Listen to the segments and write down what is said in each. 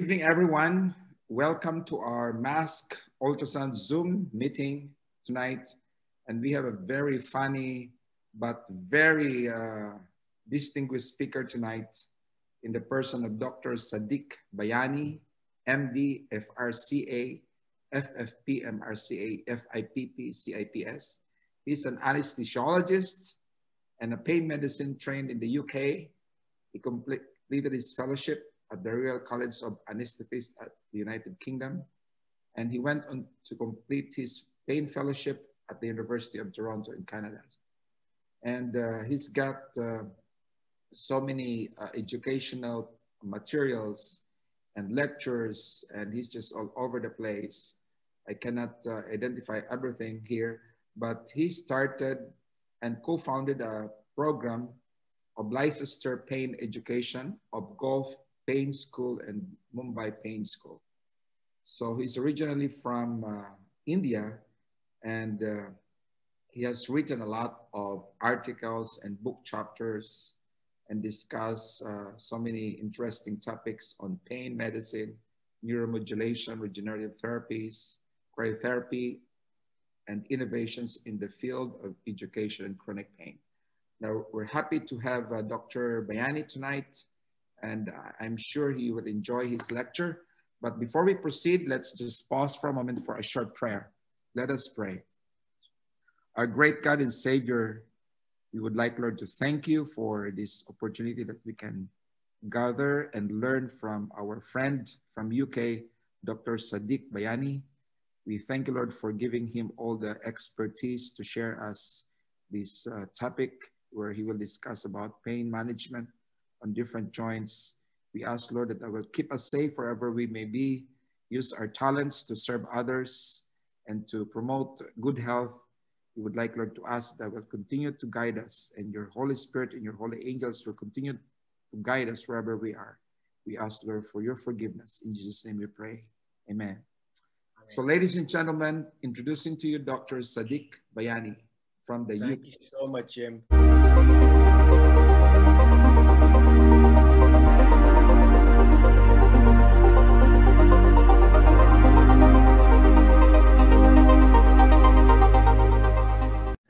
evening, everyone. Welcome to our mask ultrasound Zoom meeting tonight. And we have a very funny but very uh, distinguished speaker tonight in the person of Dr. Sadiq Bhayani, MD, FRCA, FFP, MRCA, FIPP, CIPS. He's an anesthesiologist and a pain medicine trained in the UK. He completed his fellowship at the Royal College of Anesthetists at the United Kingdom. And he went on to complete his pain fellowship at the University of Toronto in Canada. And uh, he's got uh, so many uh, educational materials and lectures, and he's just all over the place. I cannot uh, identify everything here, but he started and co-founded a program of Leicester Pain Education of Gulf Pain School and Mumbai Pain School. So he's originally from uh, India and uh, he has written a lot of articles and book chapters and discuss uh, so many interesting topics on pain medicine, neuromodulation, regenerative therapies, cryotherapy, and innovations in the field of education and chronic pain. Now, we're happy to have uh, Dr. Bhayani tonight, and I'm sure he would enjoy his lecture. But before we proceed, let's just pause for a moment for a short prayer. Let us pray. Our great God and Savior, we would like, Lord, to thank you for this opportunity that we can gather and learn from our friend from UK, Dr. Sadiq Bhayani. We thank you, Lord, for giving him all the expertise to share us this uh, topic where he will discuss about pain management on different joints. We ask, Lord, that I will keep us safe wherever we may be, use our talents to serve others and to promote good health. We would like, Lord, to ask that will continue to guide us and your Holy Spirit and your holy angels will continue to guide us wherever we are. We ask, Lord, for your forgiveness. In Jesus' name we pray. Amen. So, ladies and gentlemen, introducing to you Dr. Sadiq Bhayani from the Thank UK. you so much, Jim.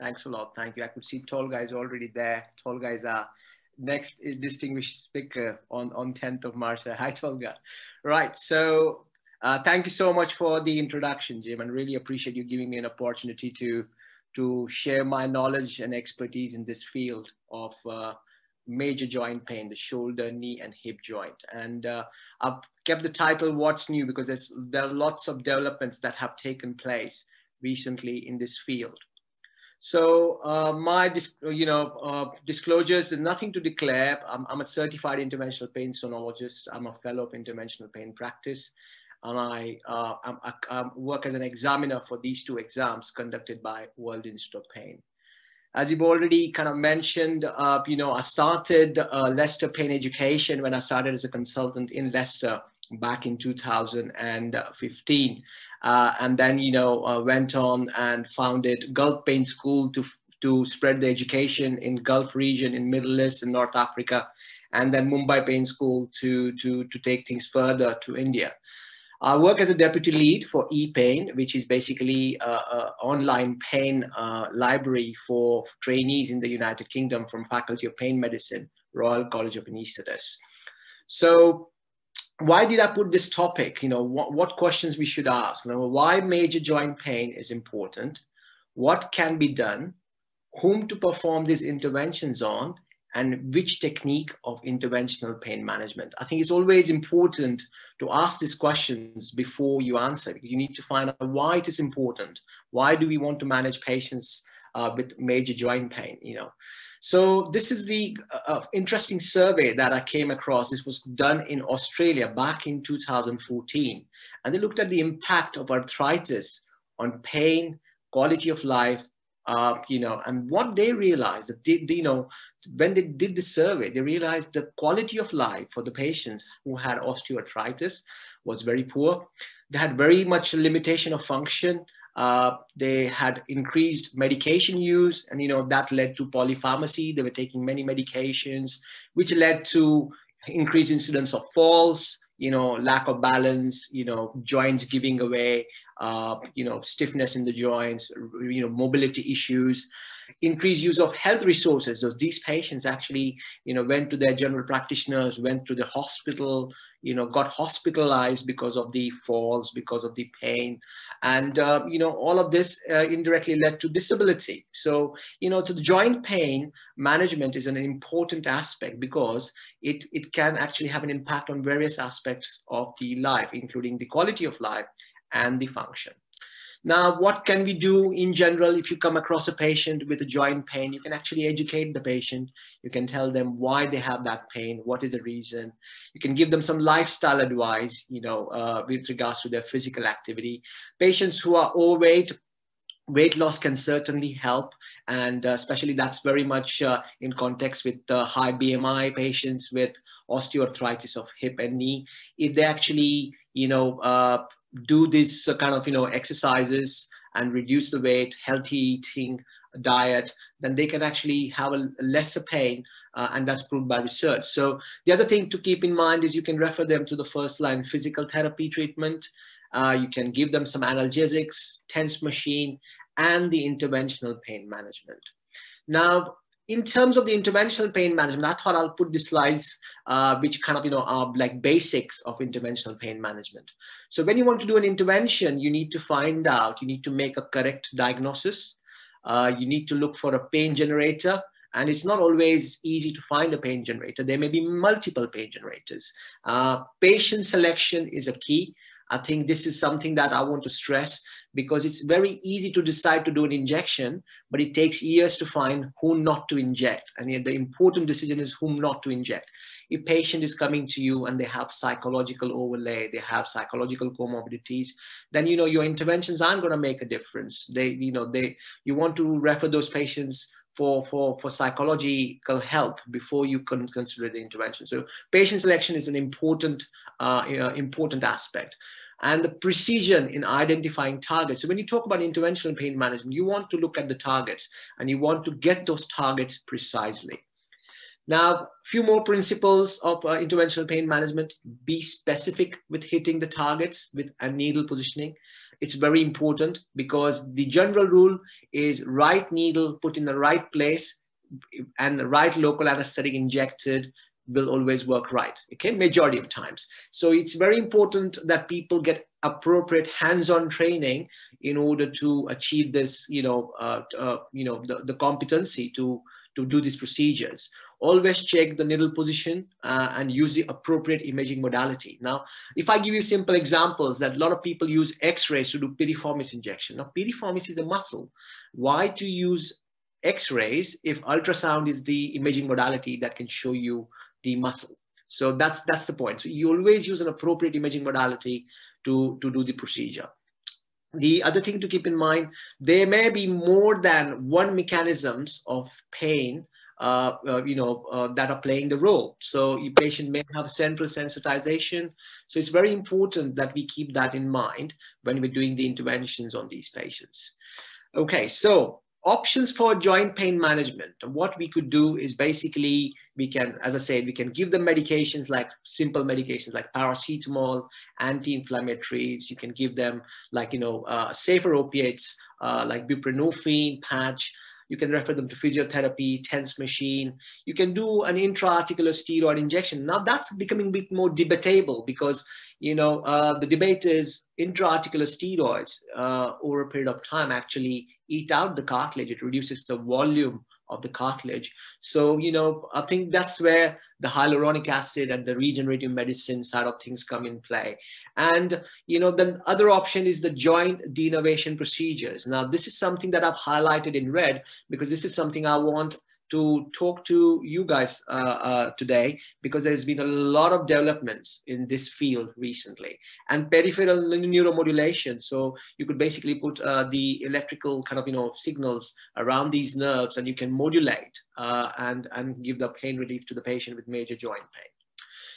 Thanks a lot. Thank you. I could see Tolga's already there. Tolga's are next distinguished speaker on, on 10th of March. Hi, Tolga. Right. So uh, thank you so much for the introduction, Jim, and really appreciate you giving me an opportunity to to share my knowledge and expertise in this field of uh, major joint pain, the shoulder, knee, and hip joint. And uh, I've kept the title "What's New" because there are lots of developments that have taken place recently in this field. So uh, my, you know, uh, disclosures is nothing to declare. I'm, I'm, a certified interventional pain sonologist. I'm a fellow of interventional pain practice and I, uh, I, I, work as an examiner for these two exams conducted by World Institute of Pain. As you've already kind of mentioned, uh, you know, I started uh, Leicester Pain Education when I started as a consultant in Leicester back in 2015. Uh, and then, you know, uh, went on and founded Gulf Pain School to, to spread the education in Gulf region, in Middle East and North Africa, and then Mumbai Pain School to, to, to take things further to India. I work as a deputy lead for ePain, which is basically an online pain uh, library for trainees in the United Kingdom from Faculty of Pain Medicine, Royal College of Anaesthetists. So why did I put this topic? You know, what, what questions we should ask? You know, why major joint pain is important? What can be done? Whom to perform these interventions on? and which technique of interventional pain management. I think it's always important to ask these questions before you answer. You need to find out why it is important. Why do we want to manage patients uh, with major joint pain? You know, so this is the uh, uh interesting survey that I came across. This was done in Australia back in 2014, and they looked at the impact of arthritis on pain, quality of life, uh, you know, and what they realized that they, you know, when they did the survey, they realized the quality of life for the patients who had osteoarthritis was very poor. They had very much limitation of function. Uh, they had increased medication use, and you know that led to polypharmacy. They were taking many medications, which led to increased incidence of falls, you know, lack of balance, you know, joints giving away, uh, you know, stiffness in the joints, you know, mobility issues, increased use of health resources. Those these patients actually, you know, went to their general practitioners, went to the hospital, you know, got hospitalized because of the falls, because of the pain. And, uh, you know, all of this uh, indirectly led to disability. So, you know, to the joint pain management is an important aspect because it, it can actually have an impact on various aspects of the life, including the quality of life and the function. Now, what can we do in general if you come across a patient with a joint pain? You can actually educate the patient. You can tell them why they have that pain, what is the reason. You can give them some lifestyle advice, you know, uh, with regards to their physical activity. Patients who are overweight, weight loss can certainly help and uh, especially that's very much uh, in context with uh, high bmi patients with osteoarthritis of hip and knee if they actually you know uh, do this kind of you know exercises and reduce the weight, healthy eating, diet, then they can actually have a lesser pain uh, and that's proved by research. So the other thing to keep in mind is you can refer them to the first line physical therapy treatment. Uh, you can give them some analgesics, TENS machine, and the interventional pain management. Now, in terms of the interventional pain management, I thought I'll put the slides uh, which kind of, you know, are like basics of interventional pain management. So when you want to do an intervention, you need to find out, you need to make a correct diagnosis. Uh, you need to look for a pain generator and it's not always easy to find a pain generator. There may be multiple pain generators. Uh, patient selection is a key. I think this is something that I want to stress because it's very easy to decide to do an injection, but it takes years to find whom not to inject. And the important decision is whom not to inject. If patient is coming to you and they have psychological overlay, they have psychological comorbidities, then you know your interventions aren't going to make a difference. They, you know, they you want to refer those patients for, for, for psychological help before you can consider the intervention. So patient selection is an important, uh, uh, important aspect and the precision in identifying targets. So when you talk about interventional pain management, you want to look at the targets and you want to get those targets precisely. Now, a few more principles of uh, interventional pain management. Be specific with hitting the targets with a needle positioning. It's very important because the general rule is right needle put in the right place and the right local anesthetic injected will always work right, okay, majority of times. So it's very important that people get appropriate hands-on training in order to achieve this, you know, uh, uh, you know, the, the competency to, to do these procedures. Always check the needle position uh, and use the appropriate imaging modality. Now, if I give you simple examples that a lot of people use x-rays to do piriformis injection. Now, piriformis is a muscle. Why to use x-rays if ultrasound is the imaging modality that can show you the muscle. So that's that's the point. So you always use an appropriate imaging modality to, to do the procedure. The other thing to keep in mind, there may be more than one mechanisms of pain uh, uh, you know, uh, that are playing the role. So your patient may have central sensitization. So it's very important that we keep that in mind when we're doing the interventions on these patients. Okay, so options for joint pain management. What we could do is basically we can as i said we can give them medications like simple medications like paracetamol anti-inflammatories. You can give them like you know uh, safer opiates uh, like buprenorphine patch you can refer them to physiotherapy, TENS machine. You can do an intra-articular steroid injection. Now that's becoming a bit more debatable because, you know, uh, the debate is intra-articular steroids uh, over a period of time actually eat out the cartilage. It reduces the volume of the cartilage. So, you know, I think that's where the hyaluronic acid and the regenerative medicine side of things come in play. And, you know, the other option is the joint denervation procedures. Now, this is something that I've highlighted in red because this is something I want to talk to you guys uh, uh, today because there's been a lot of developments in this field recently and peripheral neuromodulation. So you could basically put uh, the electrical kind of, you know, signals around these nerves and you can modulate uh, and, and give the pain relief to the patient with major joint pain.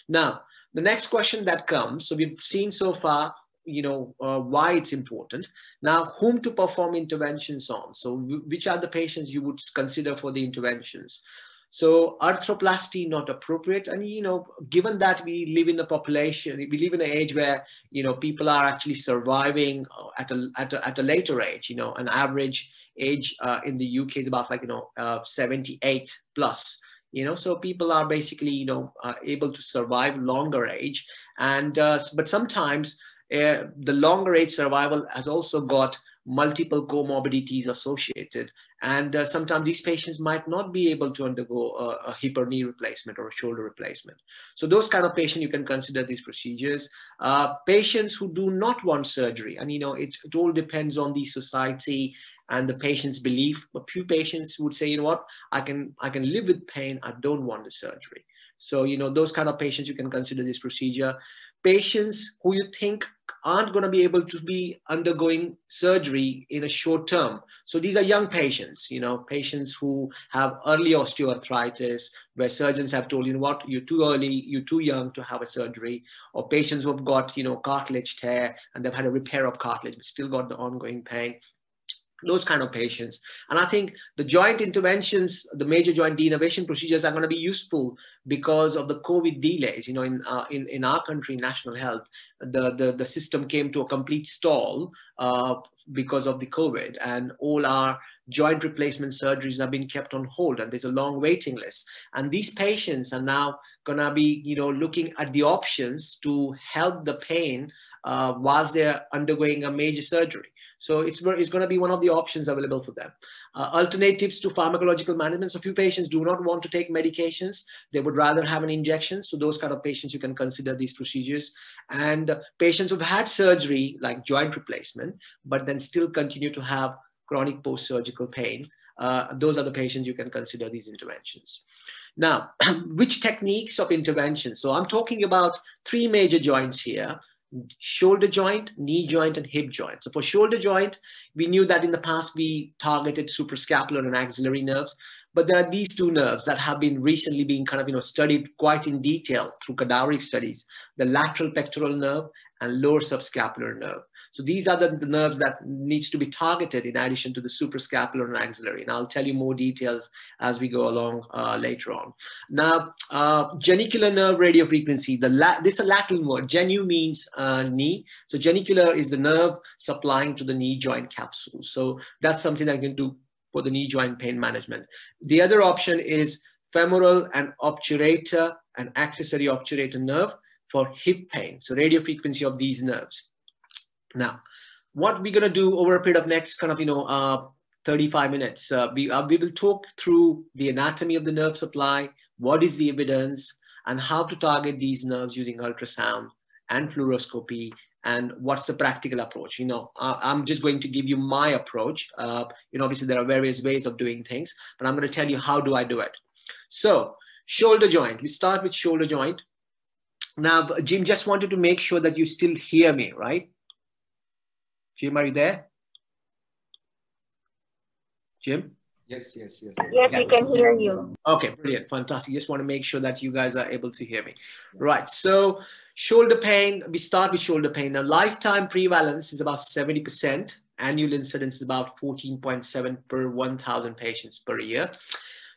Now, the next question that comes, so we've seen so far you know, uh, why it's important. Now, whom to perform interventions on. So which are the patients you would consider for the interventions? So arthroplasty not appropriate. And, you know, given that we live in a population, we live in an age where, you know, people are actually surviving uh, at a, at a, at a later age, you know, an average age uh, in the UK is about like, you know, uh, 78 plus you know so people are basically you know uh, able to survive longer age and uh, but sometimes uh, the longer age survival has also got multiple comorbidities associated. And uh, sometimes these patients might not be able to undergo a, a, hip or knee replacement or a shoulder replacement. So those kind of patients, you can consider these procedures. Uh, patients who do not want surgery, and you know, it, it all depends on the society and the patient's belief. A few patients would say, you know what, I can, I can live with pain, I don't want the surgery. So, you know, those kind of patients, you can consider this procedure patients who you think aren't going to be able to be undergoing surgery in a short term. So these are young patients, you know, patients who have early osteoarthritis, where surgeons have told you know what, you're too early, you're too young to have a surgery, or patients who have got, you know, cartilage tear and they've had a repair of cartilage, but still got the ongoing pain those kind of patients. And I think the joint interventions, the major joint denervation procedures are going to be useful because of the COVID delays. You know, in uh, in, in our country, national health, the, the, the system came to a complete stall uh, because of the COVID and all our joint replacement surgeries have been kept on hold and there's a long waiting list. And these patients are now going to be, you know, looking at the options to help the pain uh, whilst they're undergoing a major surgery. So it's, it's going to be one of the options available for them. Uh, alternatives to pharmacological management. So few patients do not want to take medications. They would rather have an injection. So those kind of patients, you can consider these procedures. And uh, patients who've had surgery, like joint replacement, but then still continue to have chronic post-surgical pain. Uh, those are the patients you can consider these interventions. Now, which techniques of intervention? So I'm talking about three major joints here shoulder joint, knee joint, and hip joint. So for shoulder joint, we knew that in the past we targeted suprascapular and axillary nerves, but there are these two nerves that have been recently being kind of you know studied quite in detail through cadaveric studies: the lateral pectoral nerve and lower subscapular nerve. So these are the, the nerves that needs to be targeted in addition to the suprascapular and axillary. And I'll tell you more details as we go along uh, later on. Now, uh, genicular nerve radiofrequency, the this is a Latin word. Genu means uh, knee. So genicular is the nerve supplying to the knee joint capsule. So that's something that you can do for the knee joint pain management. The other option is femoral and obturator and accessory obturator nerve for hip pain. So radio frequency of these nerves. Now, what we're going to do over a period of next kind of, you know, uh, 35 minutes, uh, we, uh, we will talk through the anatomy of the nerve supply, what is the evidence, and how to target these nerves using ultrasound and fluoroscopy, and what's the practical approach. You know, I'm just going to give you my approach. Uh, you know, obviously there are various ways of doing things, but I'm going to tell you how do I do it. So shoulder joint, we start with shoulder joint. Now, Jim just wanted to make sure that you still hear me, right? Jim, are you there? Jim? Yes, yes, yes. Yes, yeah. we can hear you. Okay, brilliant, fantastic. Just want to make sure that you guys are able to hear me. Right, so shoulder pain, we start with shoulder pain. Now, lifetime prevalence is about 70%. Annual incidence is about 14.7 per 1,000 patients per year.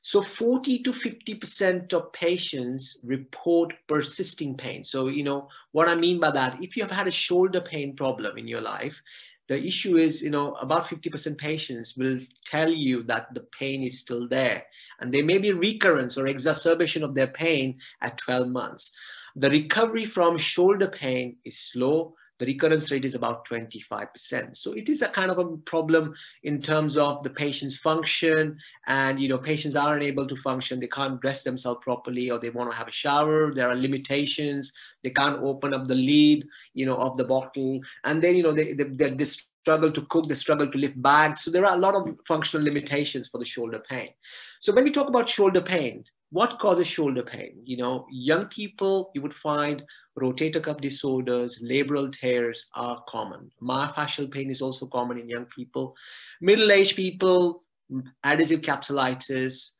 So 40 to 50% of patients report persisting pain. So, you know, what I mean by that, if you have had a shoulder pain problem in your life, the issue is, you know, about 50% patients will tell you that the pain is still there. And there may be recurrence or exacerbation of their pain at 12 months. The recovery from shoulder pain is slow the recurrence rate is about 25%. So it is a kind of a problem in terms of the patient's function and, you know, patients aren't able to function. They can't dress themselves properly or they want to have a shower. There are limitations. They can't open up the lid, you know, of the bottle. And then, you know, they, they, they struggle to cook, they struggle to lift bags. So there are a lot of functional limitations for the shoulder pain. So when we talk about shoulder pain, what causes shoulder pain? You know, young people, you would find rotator cuff disorders, labral tears are common. Myofascial pain is also common in young people. Middle-aged people, adhesive capsulitis.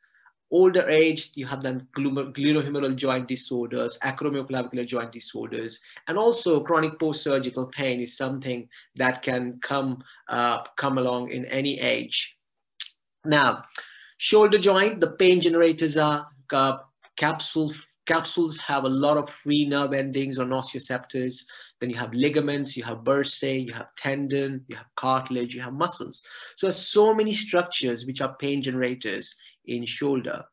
Older age, you have then glenohumeral joint disorders, acromioclavicular joint disorders, and also chronic post-surgical pain is something that can come, uh, come along in any age. Now, Shoulder joint, the pain generators are uh, capsule, capsules have a lot of free nerve endings or nociceptors. Then you have ligaments, you have bursae, you have tendon, you have cartilage, you have muscles. So there's so many structures which are pain generators in shoulder.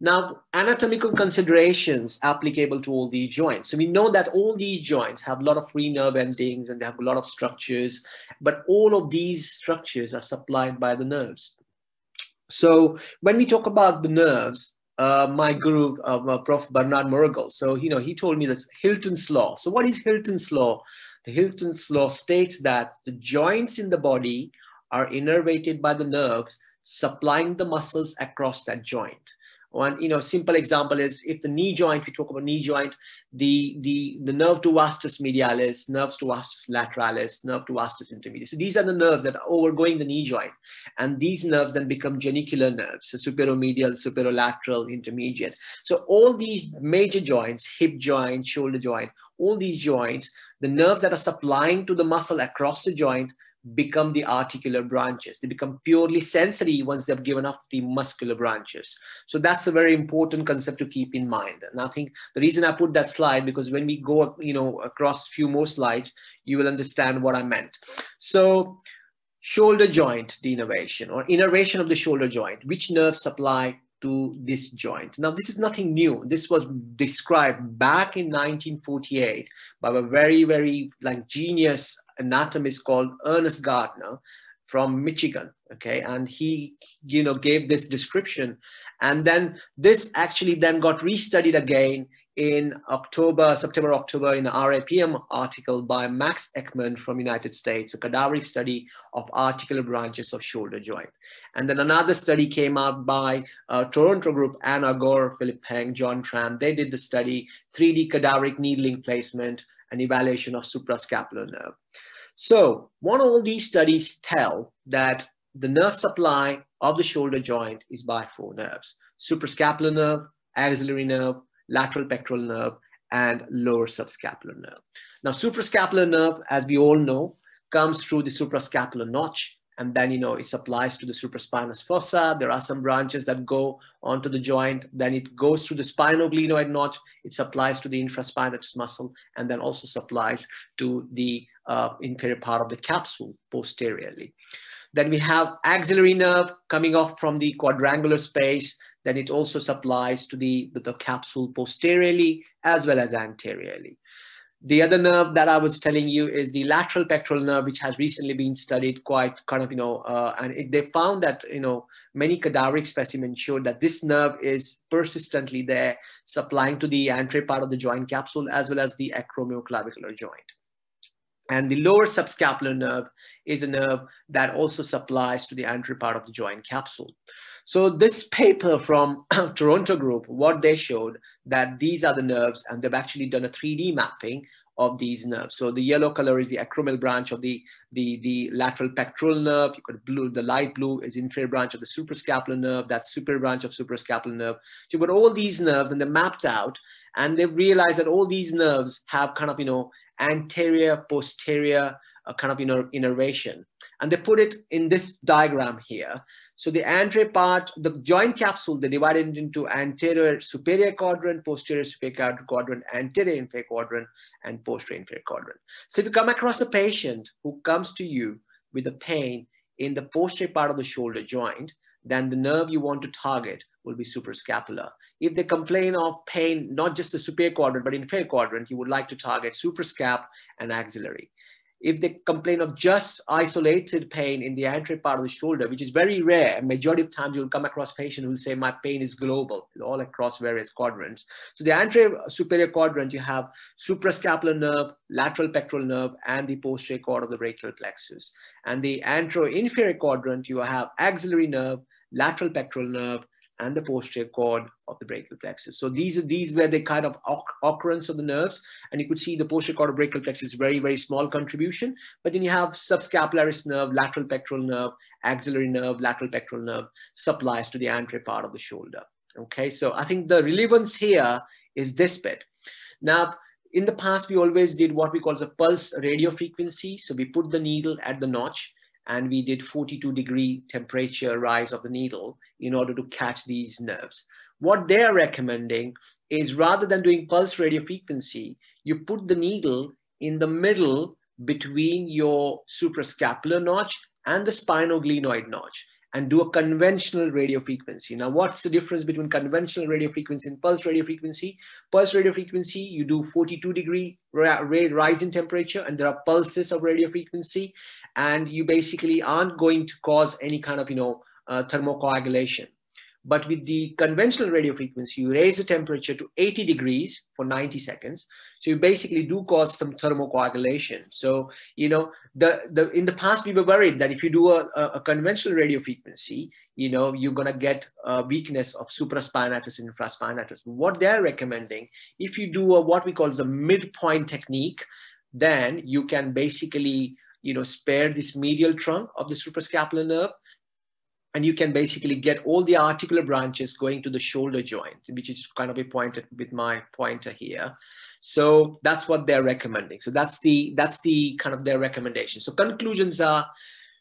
Now, anatomical considerations applicable to all these joints. So we know that all these joints have a lot of free nerve endings and they have a lot of structures, but all of these structures are supplied by the nerves. So when we talk about the nerves, uh, my guru, uh, Prof. Bernhard Moriggl, so you know he told me this Hilton's law. So what is Hilton's law? The Hilton's law states that the joints in the body are innervated by the nerves, supplying the muscles across that joint. One, you know, simple example is if the knee joint, we talk about knee joint, the, the, the nerve to vastus medialis, nerves to vastus lateralis, nerve to vastus intermedius. So these are the nerves that are overgoing the knee joint. And these nerves then become genicular nerves, so superomedial, superolateral, intermediate. So all these major joints, hip joint, shoulder joint, all these joints, the nerves that are supplying to the muscle across the joint become the articular branches. They become purely sensory once they've given up the muscular branches. So that's a very important concept to keep in mind. And I think the reason I put that slide, because when we go, you know, across few more slides, you will understand what I meant. So shoulder joint denervation or innervation of the shoulder joint, which nerves supply to this joint. Now, this is nothing new. This was described back in 1948 by a very, very like genius anatomist called Ernest Gardner from Michigan. Okay, and he, you know, gave this description, and then this actually then got restudied again in October, September, October in the RAPM article by Max Eckmann from United States, a cadaveric study of articular branches of shoulder joint. And then another study came out by uh, Toronto group, Anne Agur, Philip Peng, John Tran. They did the study, 3D cadaveric needling placement evaluation of suprascapular nerve. So what all these studies tell that the nerve supply of the shoulder joint is by four nerves, suprascapular nerve, axillary nerve, lateral pectoral nerve, and lower subscapular nerve. Now, suprascapular nerve, as we all know, comes through the suprascapular notch, and then, you know, it supplies to the supraspinous fossa. There are some branches that go onto the joint. Then it goes through the spinoglenoid notch. It supplies to the infraspinatus muscle, and then also supplies to the uh, inferior part of the capsule posteriorly. Then we have axillary nerve coming off from the quadrangular space then it also supplies to the, the, the capsule posteriorly as well as anteriorly. The other nerve that I was telling you is the lateral pectoral nerve, which has recently been studied quite kind of, you know, uh, and it, they found that, you know, many cadaveric specimens showed that this nerve is persistently there, supplying to the anterior part of the joint capsule as well as the acromioclavicular joint. And the lower subscapular nerve is a nerve that also supplies to the anterior part of the joint capsule. So this paper from Toronto group, what they showed that these are the nerves and they've actually done a 3D mapping of these nerves. So the yellow color is the acromial branch of the, the, the lateral pectoral nerve. You got blue, the light blue is inferior branch of the suprascapular nerve. That's superior branch of suprascapular nerve. So you've got all these nerves and they're mapped out and they realized that all these nerves have kind of, you know, anterior, posterior, uh, kind of, you know, innervation. And they put it in this diagram here. So the anterior part, the joint capsule, they divided into anterior superior quadrant, posterior superior quadrant, anterior inferior quadrant, and posterior inferior quadrant. So if you come across a patient who comes to you with a pain in the posterior part of the shoulder joint, then the nerve you want to target will be suprascapular. If they complain of pain, not just the superior quadrant, but inferior quadrant, you would like to target suprascap and axillary if they complain of just isolated pain in the anterior part of the shoulder, which is very rare, majority of times you'll come across patients who say, my pain is global, all across various quadrants. So the anterior superior quadrant, you have suprascapular nerve, lateral pectoral nerve, and the posterior cord of the brachial plexus. And the anterior inferior quadrant, you have axillary nerve, lateral pectoral nerve, and the posterior cord of the brachial plexus. So these are these were the kind of occurrence of the nerves, and you could see the posterior cord of brachial plexus very very small contribution. But then you have subscapularis nerve, lateral pectoral nerve, axillary nerve, lateral pectoral nerve supplies to the anterior part of the shoulder. Okay, so I think the relevance here is this bit. Now, in the past, we always did what we call the pulse radio frequency. So we put the needle at the notch and we did 42 degree temperature rise of the needle in order to catch these nerves. What they're recommending is rather than doing pulse radio frequency, you put the needle in the middle between your suprascapular notch and the spinoglenoid notch and do a conventional radio frequency. Now, what's the difference between conventional radio frequency and pulse radio frequency? Pulse radio frequency, you do 42 degree rise in temperature and there are pulses of radio frequency and you basically aren't going to cause any kind of, you know, uh, thermocoagulation. But with the conventional radio frequency, you raise the temperature to 80 degrees for 90 seconds. So you basically do cause some thermocoagulation. So, you know, the, the in the past, we were worried that if you do a, a conventional radio frequency, you know, you're going to get a weakness of supraspinatus and infraspinatus. What they're recommending, if you do a, what we call the midpoint technique, then you can basically, you know, spare this medial trunk of the suprascapular nerve and you can basically get all the articular branches going to the shoulder joint, which is kind of a pointed with my pointer here. So that's what they're recommending. So that's the that's the kind of their recommendation. So conclusions are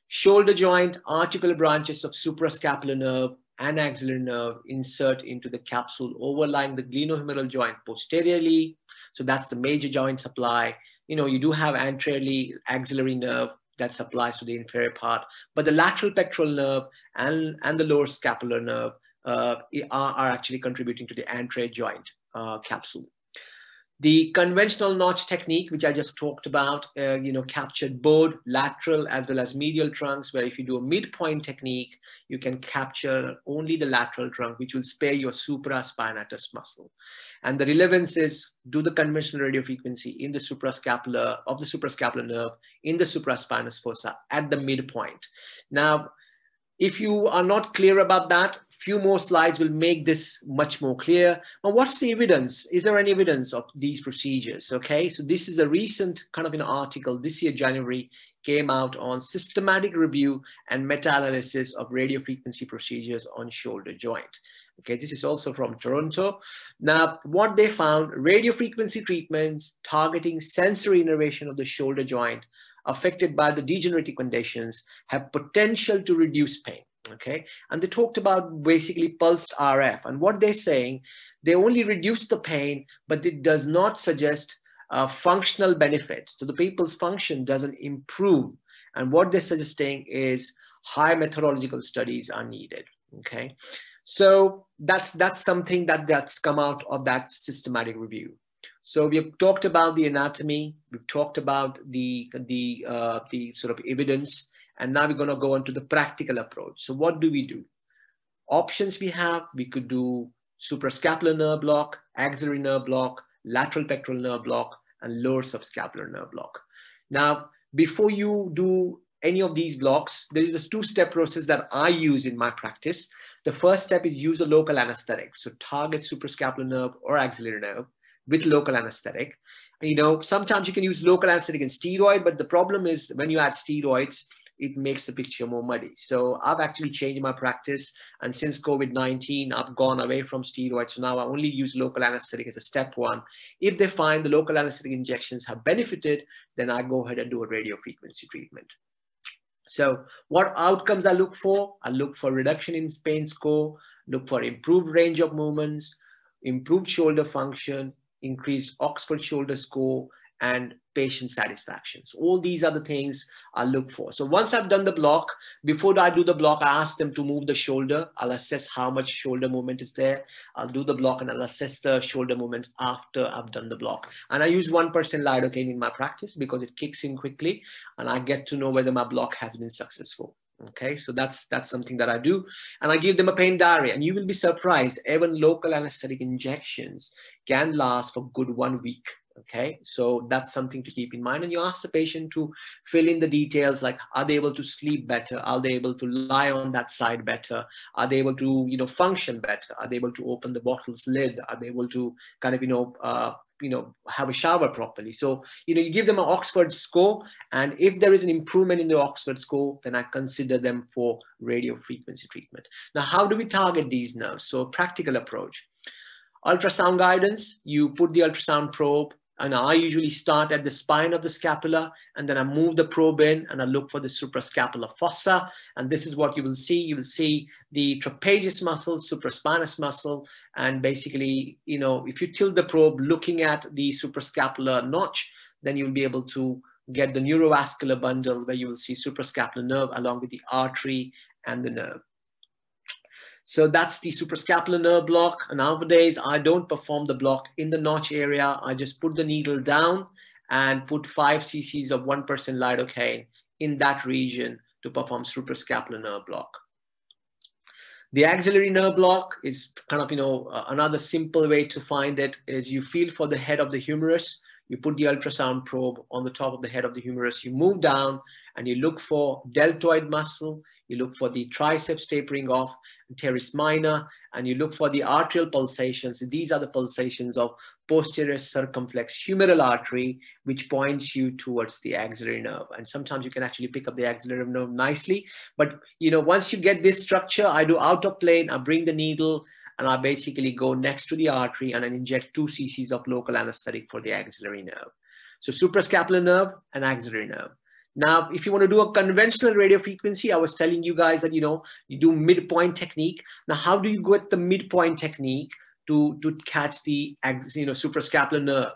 shoulder joint, articular branches of suprascapular nerve and axillary nerve insert into the capsule overlying the glenohumeral joint posteriorly. So that's the major joint supply. You know, you do have anteriorly axillary nerve that supplies to the inferior part. But the lateral pectoral nerve and, and the lower scapular nerve uh, are, are, actually contributing to the anterior joint uh, capsule. The conventional notch technique, which I just talked about, uh, you know, captured both lateral as well as medial trunks, where if you do a midpoint technique, you can capture only the lateral trunk, which will spare your supraspinatus muscle. And the relevance is do the conventional radio frequency in the suprascapular of the suprascapular nerve in the supraspinous fossa at the midpoint. Now, if you are not clear about that, few more slides will make this much more clear. Now, what's the evidence? Is there any evidence of these procedures? Okay, so this is a recent kind of an article this year, January, came out on systematic review and meta-analysis of radio frequency procedures on shoulder joint. Okay, this is also from Toronto. Now, what they found, radio frequency treatments targeting sensory innervation of the shoulder joint affected by the degenerative conditions have potential to reduce pain. Okay, and they talked about basically pulsed RF. And what they're saying, they only reduce the pain, but it does not suggest uh, functional benefit So the people's function doesn't improve. And what they're suggesting is high methodological studies are needed. Okay, so that's that's something that that's come out of that systematic review. So we've talked about the anatomy, we've talked about the the uh, the sort of evidence, and now we're going to go on to the practical approach. So what do we do? Options we have, we could do suprascapular nerve block, axillary nerve block, lateral pectoral nerve block, and lower subscapular nerve block. Now, before you do any of these blocks, there is a two-step process that I use in my practice. The first step is use a local anesthetic. So target suprascapular nerve or axillary nerve with local anesthetic. You know, sometimes you can use local anesthetic and steroid, but the problem is when you add steroids, it makes the picture more muddy. So I've actually changed my practice. And since COVID-19, I've gone away from steroids. So now I only use local anesthetic as a step one. If they find the local anesthetic injections have benefited, then I go ahead and do a radio frequency treatment. So what outcomes I look for? I look for reduction in pain score, look for improved range of movements, improved shoulder function, increased Oxford shoulder score, and patient satisfaction. So all these the things I look for. So once I've done the block, before I do the block, I ask them to move the shoulder. I'll assess how much shoulder movement is there. I'll do the block and I'll assess the shoulder movements after I've done the block. And I use 1% lidocaine in my practice because it kicks in quickly and I get to know whether my block has been successful. Okay, so that's that's something that I do. And I give them a pain diary and you will be surprised, even local anesthetic injections can last for good one week okay so that's something to keep in mind. And you ask the patient to fill in the details like are they able to sleep better? Are they able to lie on that side better? Are they able to you know function better? Are they able to open the bottle's lid? Are they able to kind of you know uh, you know have a shower properly? So you know you give them an oxford score and if there is an improvement in the oxford score then i consider them for radio frequency treatment. Now how do we target these nerves? So practical approach. Ultrasound guidance you put the ultrasound probe And I usually start at the spine of the scapula and then I move the probe in and I look for the suprascapular fossa. And this is what you will see. You will see the trapezius muscle, supraspinous muscle. And basically, you know, if you tilt the probe looking at the suprascapular notch, then you'll be able to get the neurovascular bundle where you will see suprascapular nerve along with the artery and the nerve. So that's the suprascapular nerve block. And nowadays, I don't perform the block in the notch area. I just put the needle down and put five cc's of 1% lidocaine in that region to perform suprascapular nerve block. The axillary nerve block is kind of, you know, uh, another simple way to find it is you feel for the head of the humerus, you put the ultrasound probe on the top of the head of the humerus, you move down and you look for deltoid muscle, you look for the triceps tapering off, teres minor, and you look for the arterial pulsations. These are the pulsations of posterior circumflex humeral artery, which points you towards the axillary nerve. And sometimes you can actually pick up the axillary nerve nicely. But you know, once you get this structure, I do out of plane, I bring the needle, and I basically go next to the artery and I inject two cc's of local anesthetic for the axillary nerve. So suprascapular nerve and axillary nerve. Now, if you want to do a conventional radio frequency, I was telling you guys that, you know, you do midpoint technique. Now, how do you go at the midpoint technique to, to catch the, you know, suprascapular nerve?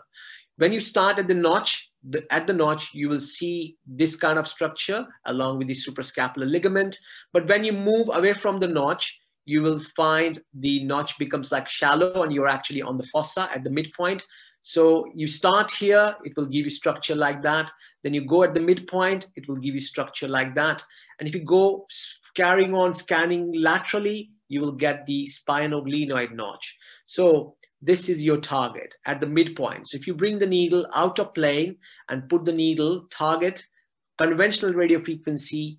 When you start at the notch, the, at the notch, you will see this kind of structure along with the suprascapular ligament. But when you move away from the notch, you will find the notch becomes like shallow and you're actually on the fossa at the midpoint. So you start here, it will give you structure like that. Then you go at the midpoint, it will give you structure like that. And if you go carrying on scanning laterally, you will get the spinoglenoid notch. So this is your target at the midpoint. So if you bring the needle out of plane and put the needle target, conventional radio frequency,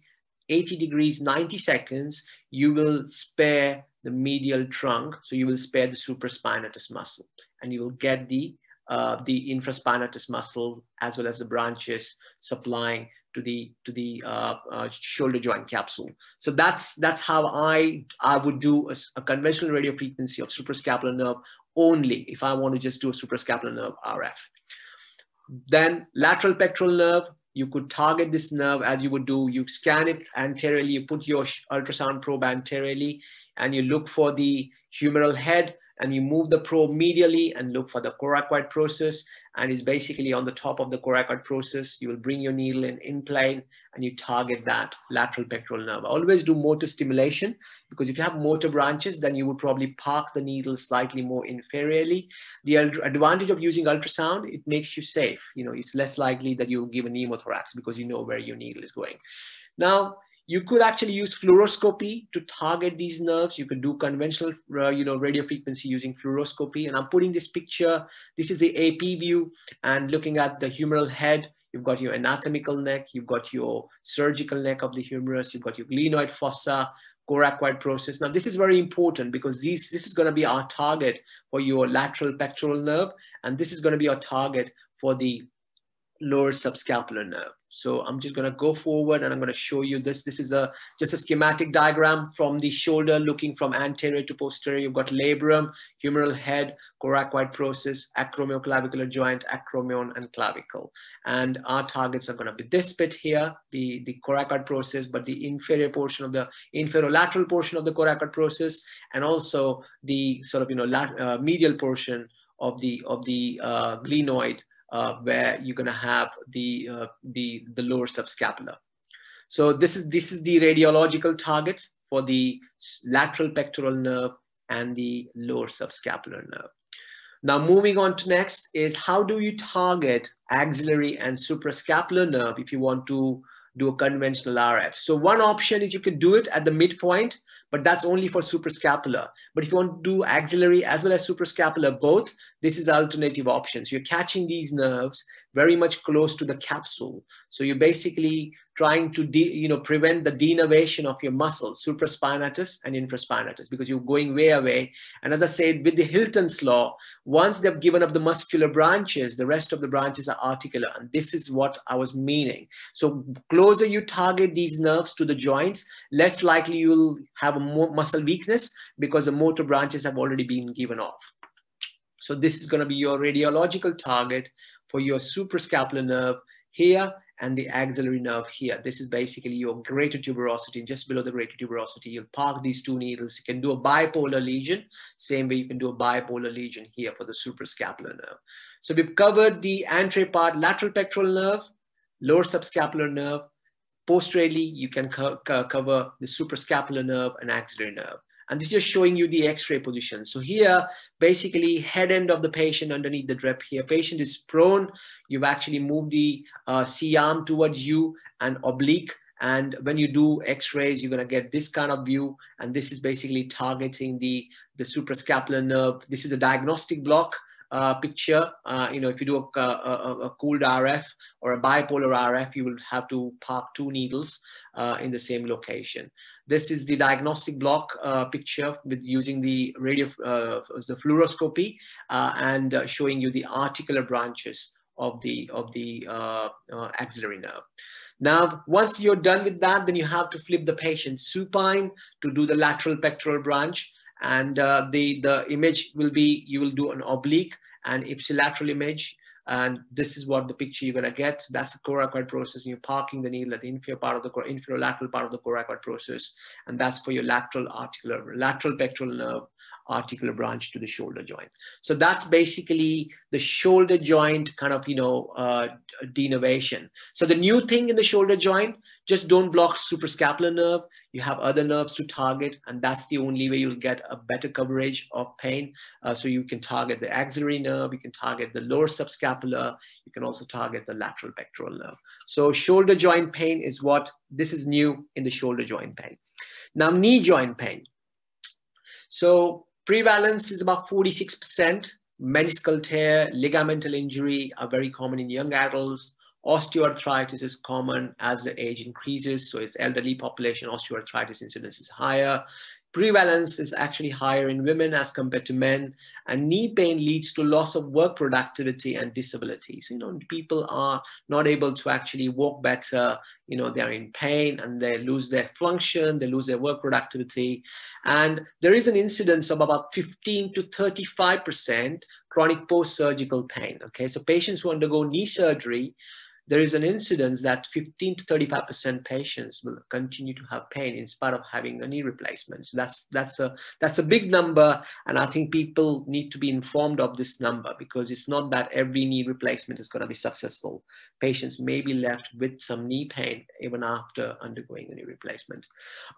80 degrees, 90 seconds, you will spare the medial trunk. So you will spare the supraspinatus muscle and you will get the uh, the infraspinatus muscle as well as the branches supplying to the to the uh, uh, shoulder joint capsule. So that's that's how I I would do a, a, conventional radio frequency of suprascapular nerve only if I want to just do a suprascapular nerve RF. Then lateral pectoral nerve, you could target this nerve as you would do. You scan it anteriorly, you put your ultrasound probe anteriorly, and you look for the humeral head and you move the probe medially and look for the coracoid process and it's basically on the top of the coracoid process. You will bring your needle in, in plane and you target that lateral pectoral nerve. Always do motor stimulation because if you have motor branches, then you would probably park the needle slightly more inferiorly. The advantage of using ultrasound, it makes you safe. You know, it's less likely that you'll give a pneumothorax because you know where your needle is going. Now, you could actually use fluoroscopy to target these nerves. You can do conventional, uh, you know, radio frequency using fluoroscopy. And I'm putting this picture. This is the AP view and looking at the humeral head. You've got your anatomical neck. You've got your surgical neck of the humerus. You've got your glenoid fossa, coracoid process. Now, this is very important because these, this is going to be our target for your lateral pectoral nerve. And this is going to be our target for the lower subscapular nerve. So I'm just going to go forward and I'm going to show you this. This is a just a schematic diagram from the shoulder looking from anterior to posterior. You've got labrum, humeral head, coracoid process, acromioclavicular joint, acromion, and clavicle. And our targets are going to be this bit here, the, the coracoid process, but the inferior portion of the inferolateral portion of the coracoid process, and also the sort of, you know, lat, uh, medial portion of the, of the uh, glenoid uh, where you're going to have the, uh, the, the lower subscapular. So this is, this is the radiological targets for the lateral pectoral nerve and the lower subscapular nerve. Now moving on to next is how do you target axillary and suprascapular nerve if you want to do a conventional RF. So one option is you could do it at the midpoint but that's only for suprascapular. But if you want to do axillary as well as suprascapular both, this is alternative options. You're catching these nerves very much close to the capsule. So you're basically trying to you know prevent the denervation of your muscles, supraspinatus and infraspinatus, because you're going way away. And as I said, with the Hilton's law, once they've given up the muscular branches, the rest of the branches are articular. And this is what I was meaning. So closer you target these nerves to the joints, less likely you'll have muscle weakness because the motor branches have already been given off. So this is going to be your radiological target for your suprascapular nerve here and the axillary nerve here. This is basically your greater tuberosity, and just below the greater tuberosity. You'll park these two needles. You can do a bipolar lesion, same way you can do a bipolar lesion here for the suprascapular nerve. So we've covered the anterior part, lateral pectoral nerve, lower subscapular nerve. Posteriorly, you can co co cover the suprascapular nerve and axillary nerve. And this is just showing you the x-ray position. So here, basically head end of the patient underneath the drip here. Patient is prone. You've actually moved the uh, C-arm towards you and oblique. And when you do x-rays, you're gonna get this kind of view. And this is basically targeting the, the suprascapular nerve. This is a diagnostic block. Uh, picture. Uh, you know, if you do a, a, a, cooled RF or a bipolar RF, you will have to park two needles uh, in the same location. This is the diagnostic block uh, picture with using the radio, uh, the fluoroscopy uh, and showing you the articular branches of the, of the axillary nerve. Now, once you're done with that, then you have to flip the patient supine to do the lateral pectoral branch. And the, the image will be, you will do an oblique and ipsilateral image and this is what the picture you're going to get. That's the coracoid process. You're parking the needle at the inferior part of the part of the coracoid process. And that's for your lateral articular, lateral pectoral nerve articular branch to the shoulder joint. So that's basically the shoulder joint kind of, you know, uh, denervation. So the new thing in the shoulder joint, just don't block suprascapular nerve. You have other nerves to target, and that's the only way you'll get a better coverage of pain. Uh, so you can target the axillary nerve, you can target the lower subscapular, you can also target the lateral pectoral nerve. So shoulder joint pain is what, this is new in the shoulder joint pain. Now knee joint pain. So prevalence is about 46%. Meniscal tear, ligamental injury are very common in young adults. Osteoarthritis is common as the age increases, so it's elderly population, osteoarthritis incidence is higher. Prevalence is actually higher in women as compared to men, and knee pain leads to loss of work productivity and disability. So, you know, people are not able to actually walk better, you know, they're in pain and they lose their function, they lose their work productivity. And there is an incidence of about 15 to 35% chronic post-surgical pain, okay? So patients who undergo knee surgery there is an incidence that 15 to 35% patients will continue to have pain in spite of having a knee replacement. So that's, that's, a, that's a big number. And I think people need to be informed of this number because it's not that every knee replacement is going to be successful. Patients may be left with some knee pain even after undergoing a knee replacement.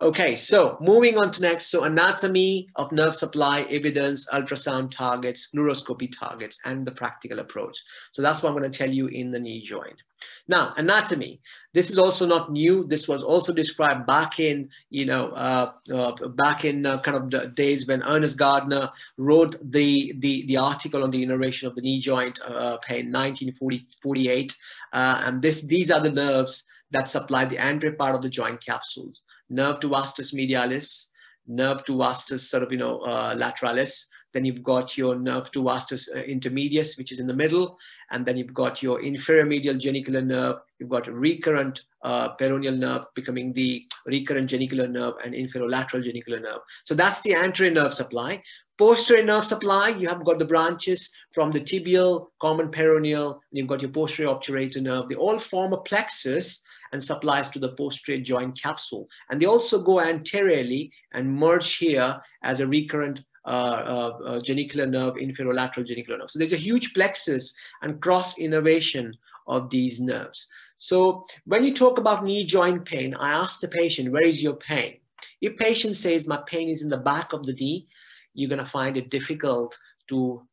Okay, so moving on to next. So anatomy of nerve supply, evidence, ultrasound targets, fluoroscopy targets, and the practical approach. So that's what I'm going to tell you in the knee joint. Now, anatomy. This is also not new. This was also described back in, you know, uh, uh, back in uh, kind of the days when Ernest Gardner wrote the, the, the article on the innervation of the knee joint uh, pain, 1948. Uh, and this, these are the nerves that supply the anterior part of the joint capsules. Nerve to vastus medialis, nerve to vastus sort of, you know, uh, lateralis, then you've got your nerve to vastus uh, intermedius, which is in the middle. And then you've got your inferior medial genicular nerve. You've got a recurrent uh, peroneal nerve becoming the recurrent genicular nerve and inferolateral genicular nerve. So that's the anterior nerve supply. Posterior nerve supply, you have got the branches from the tibial, common peroneal, you've got your posterior obturator nerve. They all form a plexus and supplies to the posterior joint capsule. And they also go anteriorly and merge here as a recurrent Uh, uh, uh, genicular nerve, inferolateral genicular nerve. So there's a huge plexus and cross innervation of these nerves. So when you talk about knee joint pain, I ask the patient, where is your pain? If patient says my pain is in the back of the knee, you're gonna find it difficult to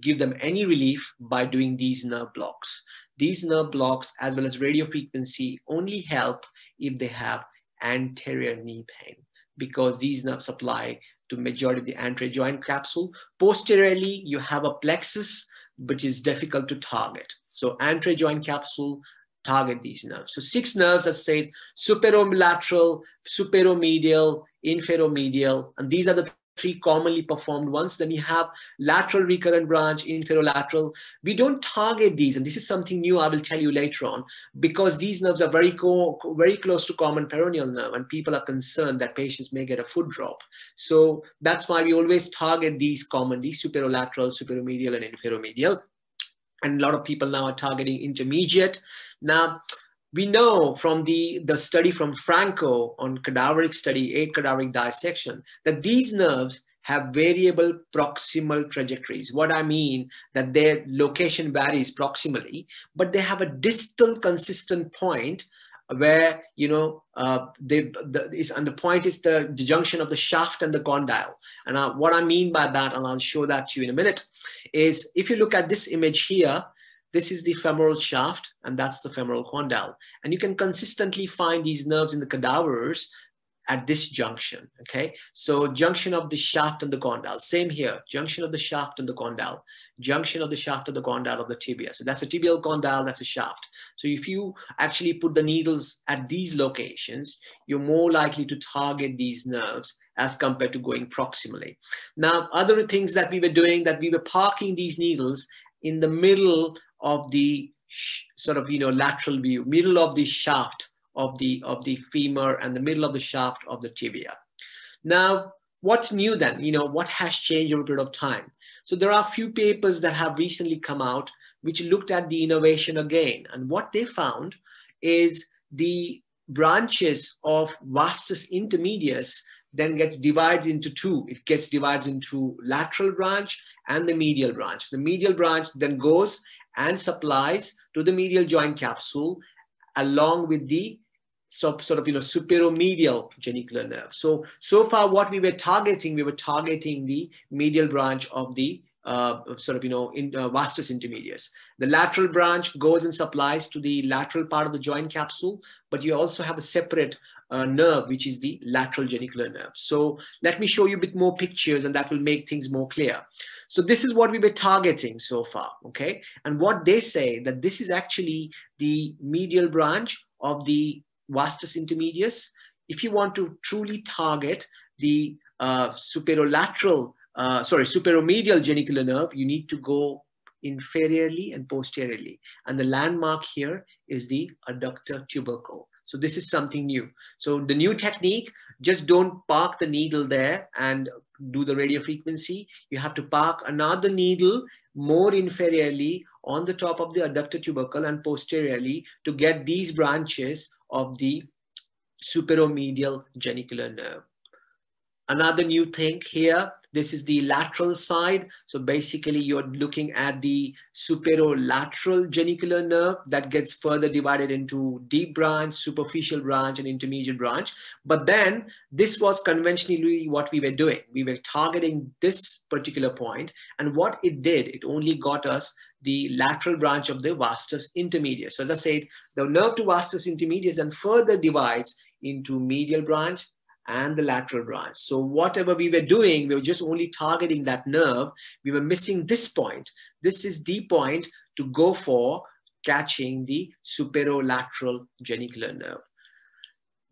give them any relief by doing these nerve blocks. These nerve blocks, as well as radio frequency, only help if they have anterior knee pain because these nerves supply to majority the anterior joint capsule. Posteriorly, you have a plexus, which is difficult to target. So anterior joint capsule, target these nerves. So six nerves, as said, superolateral, superomedial, inferomedial, and these are the three commonly performed ones. Then you have lateral recurrent branch, inferolateral. We don't target these, and this is something new I will tell you later on, because these nerves are very, co very close to common peroneal nerve, and people are concerned that patients may get a foot drop. So that's why we always target these commonly, superolateral, superomedial, and inferomedial. and a lot of people now are targeting intermediate. Now, we know from the, the study from Franco on cadaveric study, a cadaveric dissection, that these nerves have variable proximal trajectories. What I mean that their location varies proximally, but they have a distal consistent point where you know uh, they the, is, and the point is the, the, junction of the shaft and the condyle. And uh, what I mean by that, and I'll show that to you in a minute, is if you look at this image here, this is the femoral shaft and that's the femoral condyle. And you can consistently find these nerves in the cadavers at this junction, okay? So junction of the shaft and the condyle, same here, junction of the shaft and the condyle, junction of the shaft and the condyle of the tibia. So that's a tibial condyle, that's a shaft. So if you actually put the needles at these locations, you're more likely to target these nerves as compared to going proximally. Now, other things that we were doing that we were parking these needles in the middle of the sort of, you know, lateral view, middle of the shaft of the, of the femur and the middle of the shaft of the tibia. Now, what's new then? You know, what has changed over a period of time? So there are a few papers that have recently come out which looked at the innervation again. And what they found is the branches of vastus intermedius then gets divided into two. It gets divided into lateral branch and the medial branch. The medial branch then goes and supplies to the medial joint capsule along with the sort of, you know, superomedial genicular nerve. So, so far what we were targeting, we were targeting the medial branch of the uh, sort of, you know, in uh, vastus intermedius. The lateral branch goes and supplies to the lateral part of the joint capsule, but you also have a separate uh, nerve, which is the lateral genicular nerve. So let me show you a bit more pictures and that will make things more clear. So this is what we were targeting so far, okay? And what they say that this is actually the medial branch of the vastus intermedius. If you want to truly target the uh, superolateral, uh, sorry, superomedial genicular nerve, you need to go inferiorly and posteriorly. And the landmark here is the adductor tubercle. So this is something new. So the new technique, just don't park the needle there and do the radio frequency. You have to park another needle more inferiorly on the top of the adductor tubercle and posteriorly to get these branches of the superomedial genicular nerve. Another new thing here this is the lateral side. So basically you're looking at the superolateral genicular nerve that gets further divided into deep branch, superficial branch, and intermediate branch. But then this was conventionally what we were doing. We were targeting this particular point, And what it did, it only got us the lateral branch of the vastus intermedius. So as I said, the nerve to vastus intermedius then further divides into medial branch, and the lateral branch. So whatever we were doing, we were just only targeting that nerve. We were missing this point. This is the point to go for catching the superolateral genicular nerve.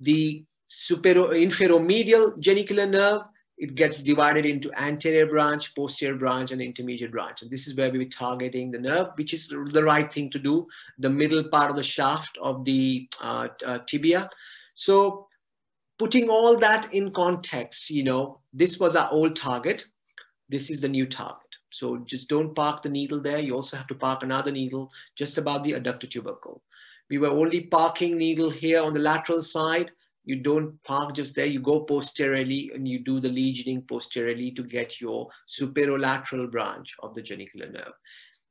The supero inferomedial genicular nerve, it gets divided into anterior branch, posterior branch, and intermediate branch. And this is where we were targeting the nerve, which is the right thing to do, the middle part of the shaft of the uh, uh, tibia. So putting all that in context, you know, this was our old target. This is the new target. So just don't park the needle there. You also have to park another needle just about the adductor tubercle. We were only parking needle here on the lateral side. You don't park just there. You go posteriorly and you do the lesioning posteriorly to get your superolateral branch of the genicular nerve.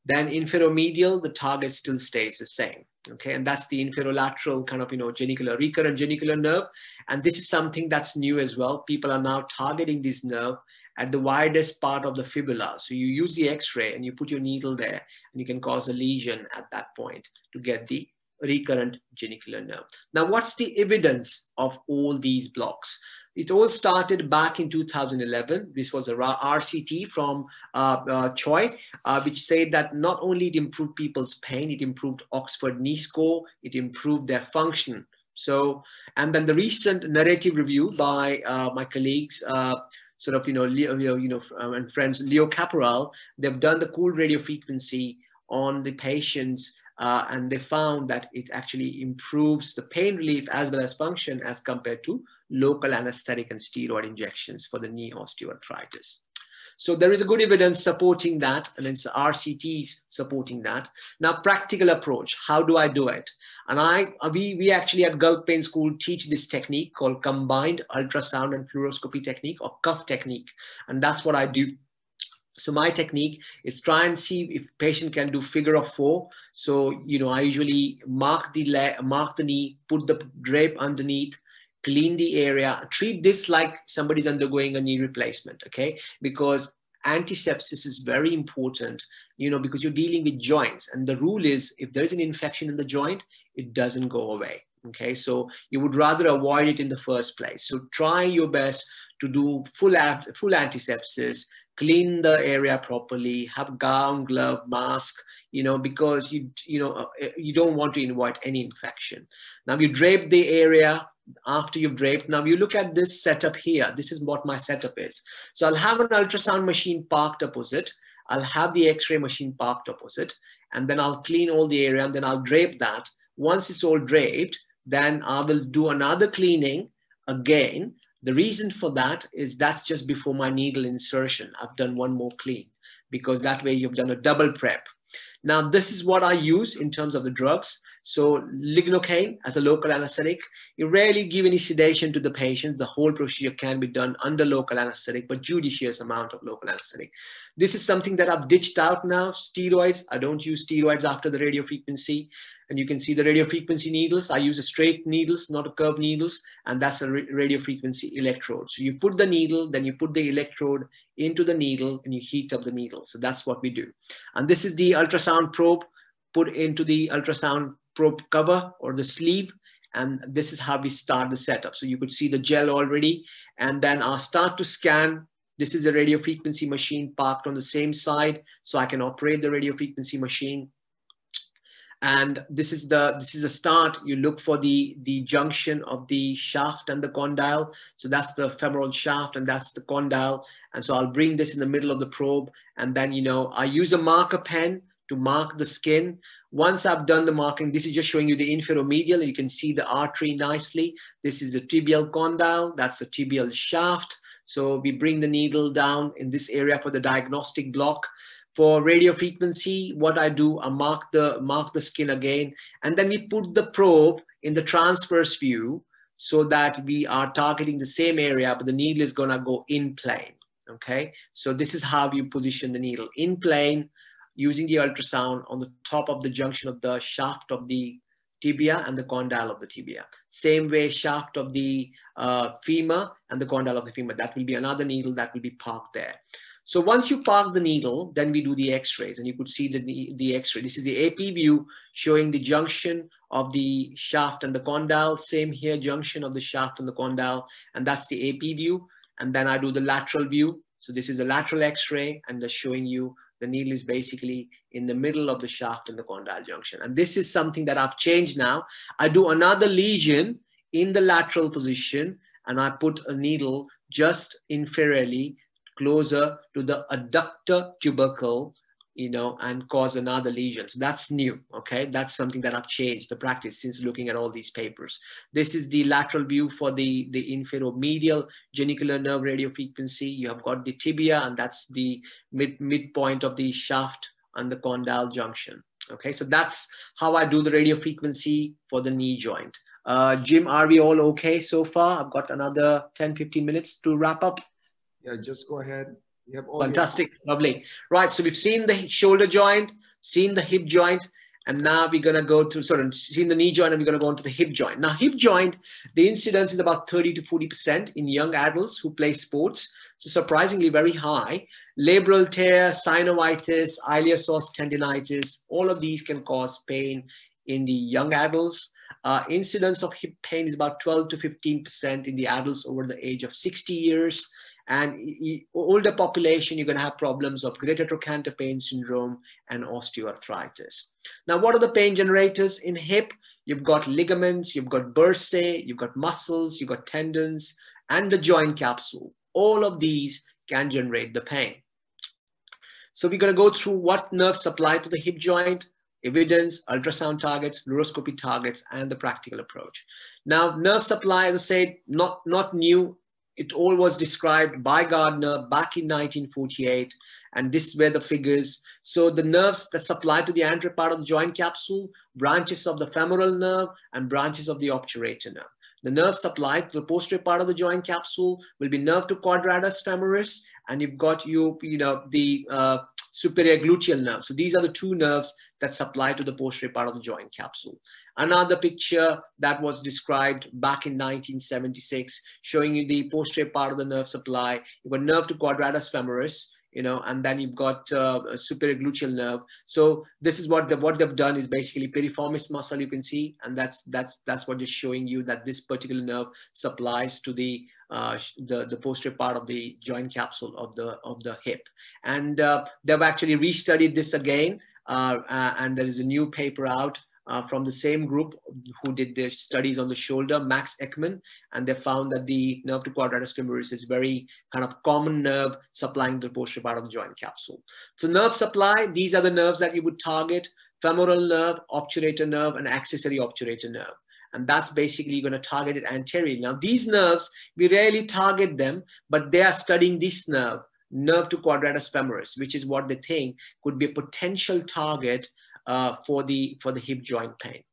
Then inferomedial, the target still stays the same. Okay, and that's the inferolateral kind of, you know, genicular, recurrent genicular nerve. And this is something that's new as well. People are now targeting this nerve at the widest part of the fibula. So you use the x-ray and you put your needle there and you can cause a lesion at that point to get the recurrent genicular nerve. Now, what's the evidence of all these blocks? It all started back in 2011. This was a RCT from uh, uh, Choi, uh, which said that not only it improved people's pain, it improved Oxford knee score, it improved their function. So, and then the recent narrative review by uh, my colleagues, uh, sort of, you know, Leo, you know, um, and friends, Leo Kapural, they've done the cool radio frequency on the patients uh, and they found that it actually improves the pain relief as well as function as compared to local anesthetic and steroid injections for the knee osteoarthritis. So there is a good evidence supporting that, and it's RCTs supporting that. Now, practical approach, how do I do it? And I, uh, we, we actually at Gulf Pain School teach this technique called combined ultrasound and fluoroscopy technique or cuff technique. And that's what I do so my technique is try and see if patient can do figure of four. So, you know, I usually mark the leg, mark the knee, put the drape underneath, clean the area, treat this like somebody's undergoing a knee replacement, okay? Because antisepsis is very important, you know, because you're dealing with joints. And the rule is if there's an infection in the joint, it doesn't go away. Okay, so you would rather avoid it in the first place. So try your best to do full, full antisepsis, clean the area properly, have gown, glove, mask, you know, because you, you know, uh, you don't want to invite any infection. Now you drape the area after you've draped. Now you look at this setup here. This is what my setup is. So I'll have an ultrasound machine parked opposite. I'll have the x-ray machine parked opposite and then I'll clean all the area and then I'll drape that. Once it's all draped, then I will do another cleaning again the reason for that is that's just before my needle insertion. I've done one more clean because that way you've done a double prep. Now, this is what I use in terms of the drugs. So lignocaine as a local anesthetic, you rarely give any sedation to the patient. The whole procedure can be done under local anesthetic, but judicious amount of local anesthetic. This is something that I've ditched out now, steroids. I don't use steroids after the radio frequency and you can see the radio frequency needles. I use a straight needles, not a curved needles, and that's a radio frequency electrode. So you put the needle, then you put the electrode into the needle and you heat up the needle. So that's what we do. And this is the ultrasound probe put into the ultrasound probe cover or the sleeve. And this is how we start the setup. So you could see the gel already. And then I'll start to scan this is a radio frequency machine parked on the same side, so I can operate the radio frequency machine and this is the this is a start you look for the the junction of the shaft and the condyle so that's the femoral shaft and that's the condyle and so i'll bring this in the middle of the probe and then you know i use a marker pen to mark the skin once i've done the marking this is just showing you the inferomedial you can see the artery nicely. This is the tibial condyle. That's the tibial shaft. So we bring the needle down in this area for the diagnostic block. For radio frequency, what I do, I mark the, mark the skin again, and then we put the probe in the transverse view so that we are targeting the same area, but the needle is gonna go in plane, okay? So this is how you position the needle in plane using the ultrasound on the top of the junction of the shaft of the tibia and the condyle of the tibia. Same way shaft of the uh, femur and the condyle of the femur. That will be another needle that will be parked there. So once you park the needle, then we do the x-rays and you could see the, the x-ray. This is the AP view showing the junction of the shaft and the condyle. Same here, junction of the shaft and the condyle. And that's the AP view. And then I do the lateral view. So this is a lateral x-ray and just showing you the needle is basically in the middle of the shaft and the condyle junction. And this is something that I've changed now. I do another lesion in the lateral position and I put a needle just inferiorly closer to the adductor tubercle, you know, and cause another lesion. So that's new, okay? That's something that I've changed the practice since looking at all these papers. This is the lateral view for the, the inferomedial genicular nerve radiofrequency. You have got the tibia and that's the mid midpoint of the shaft and the condyle junction. Okay, so that's how I do the radiofrequency for the knee joint. Uh, Jim, are we all okay so far? I've got another 10, 15 minutes to wrap up. Yeah, just go ahead. You Fantastic, your- lovely. Right, so we've seen the shoulder joint, seen the hip joint, and now we're going to go to sort of seen the knee joint and we're going to go into the hip joint. Now, hip joint, the incidence is about 30 to 40% in young adults who play sports. So surprisingly very high. Labral tear, synovitis, iliopsoas tendinitis, all of these can cause pain in the young adults. Uh, incidence of hip pain is about 12 to 15% in the adults over the age of 60 years. And older population, you're going to have problems of greater trochanter pain syndrome and osteoarthritis. Now, what are the pain generators in hip? You've got ligaments, you've got bursae, you've got muscles, you've got tendons, and the joint capsule. All of these can generate the pain. So we're going to go through what nerves supply to the hip joint, evidence, ultrasound targets, fluoroscopy targets, and the practical approach. Now, nerve supply, as I said, not, not new it all was described by Gardner back in 1948. And this were the figures. So the nerves that supply to the anterior part of the joint capsule, branches of the femoral nerve and branches of the obturator nerve. The nerve supplied to the posterior part of the joint capsule will be nerve to quadratus femoris, and you've got you, you know, the uh, superior gluteal nerve. So these are the two nerves that supply to the posterior part of the joint capsule. Another picture that was described back in 1976, showing you the posterior part of the nerve supply. You've got nerve to quadratus femoris, you know, and then you've got uh, a superior gluteal nerve. So this is what the, what they've done is basically piriformis muscle you can see, and that's that's that's what is showing you that this particular nerve supplies to the uh, the the posterior part of the joint capsule of the of the hip, and uh, they've actually restudied this again, uh, uh, and there is a new paper out uh, from the same group who did their studies on the shoulder, Max Eckmann, and they found that the nerve to quadratus femoris is very kind of common nerve supplying the posterior part of the joint capsule. So nerve supply, these are the nerves that you would target, femoral nerve, obturator nerve, and accessory obturator nerve. And that's basically going to target it anteriorly. Now, these nerves, we rarely target them, but they are studying this nerve, nerve to quadratus femoris, which is what they think could be a potential target uh, for the for the hip joint pain.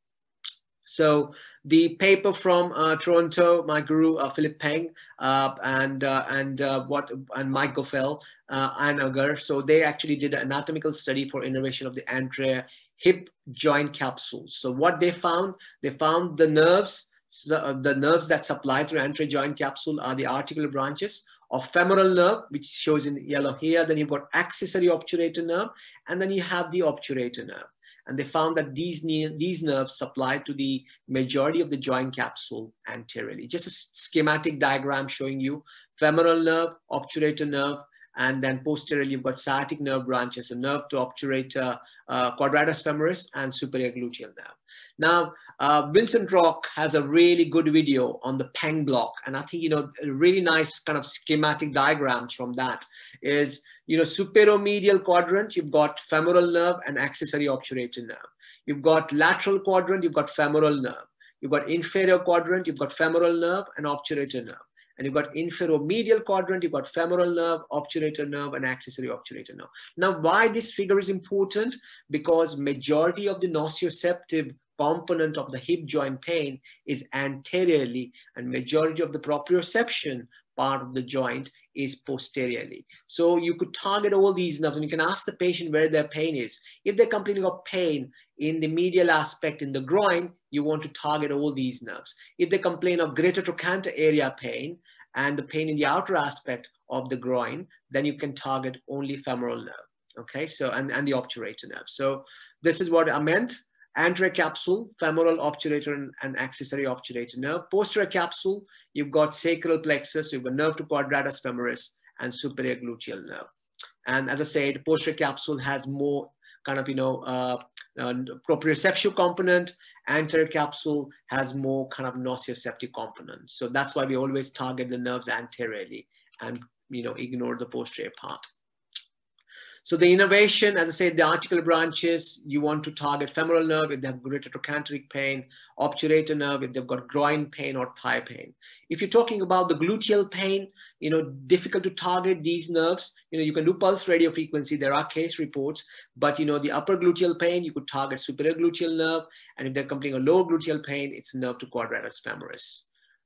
So the paper from uh, Toronto, my guru uh, Philip Peng uh, and uh, and uh, what and Mike Gofeld and Agur. So they actually did an anatomical study for innervation of the anterior hip joint capsules. So what they found, they found the nerves, the nerves that supply to the anterior joint capsule are the articular branches of femoral nerve, which shows in yellow here. Then you've got accessory obturator nerve, and then you have the obturator nerve and they found that these, these nerves supply to the majority of the joint capsule anteriorly. Just a schematic diagram showing you femoral nerve, obturator nerve, and then posteriorly you've got sciatic nerve branches, a nerve to obturator, uh, quadratus femoris, and superior gluteal nerve. Now, uh, Vincent Roques has a really good video on the Peng block. And I think, you know, really nice kind of schematic diagrams from that is, you know, superomedial quadrant, you've got femoral nerve and accessory obturator nerve. You've got lateral quadrant, you've got femoral nerve. You've got inferior quadrant, you've got femoral nerve and obturator nerve. And you've got inferomedial quadrant, you've got femoral nerve, obturator nerve, and accessory obturator nerve. Now, why this figure is important? Because majority of the nociceptive component of the hip joint pain is anteriorly and majority of the proprioception part of the joint is posteriorly. So you could target all these nerves and you can ask the patient where their pain is. If they're complaining of pain in the medial aspect in the groin, you want to target all these nerves. If they complain of greater trochanter area pain and the pain in the outer aspect of the groin, then you can target only femoral nerve. Okay, so and, and the obturator nerve. So this is what I meant anterior capsule, femoral obturator and, and, accessory obturator nerve. Posterior capsule, you've got sacral plexus, you've got nerve to quadratus femoris and superior gluteal nerve. And as I said, posterior capsule has more kind of, you know, uh, uh, proprioceptive component. Anterior capsule has more kind of nociceptive component. So that's why we always target the nerves anteriorly and, you know, ignore the posterior part. So the innervation, as I said, the articular branches, you want to target femoral nerve if they have greater trochanteric pain, obturator nerve if they've got groin pain or thigh pain. If you're talking about the gluteal pain, you know, difficult to target these nerves. You know, you can do pulse radio frequency. There are case reports, but you know, the upper gluteal pain, you could target superior gluteal nerve. And if they're complaining of lower gluteal pain, it's nerve to quadratus femoris.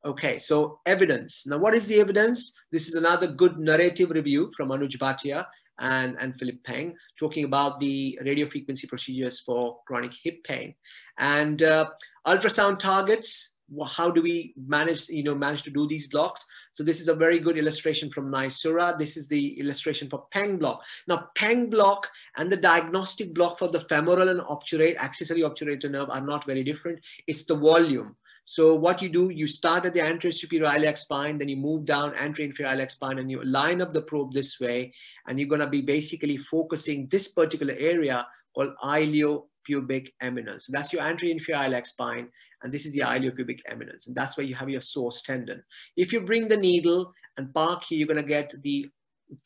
Okay, so evidence. Now, what is the evidence? This is another good narrative review from Anuj Bhatia and, and Philip Peng talking about the radio frequency procedures for chronic hip pain. And uh, ultrasound targets, how do we manage, you know, manage to do these blocks? So this is a very good illustration from NYSORA. This is the illustration for Peng block. Now, Peng block and the diagnostic block for the femoral and obturate, accessory obturator nerve are not very different. It's the volume. So what you do, you start at the anterior superior iliac spine, then you move down anterior inferior iliac spine and you line up the probe this way. And you're gonna be basically focusing this particular area called iliopubic eminence. So that's your anterior inferior iliac spine. And this is the iliopubic eminence. And that's where you have your psoas tendon. If you bring the needle and park here, you're gonna get the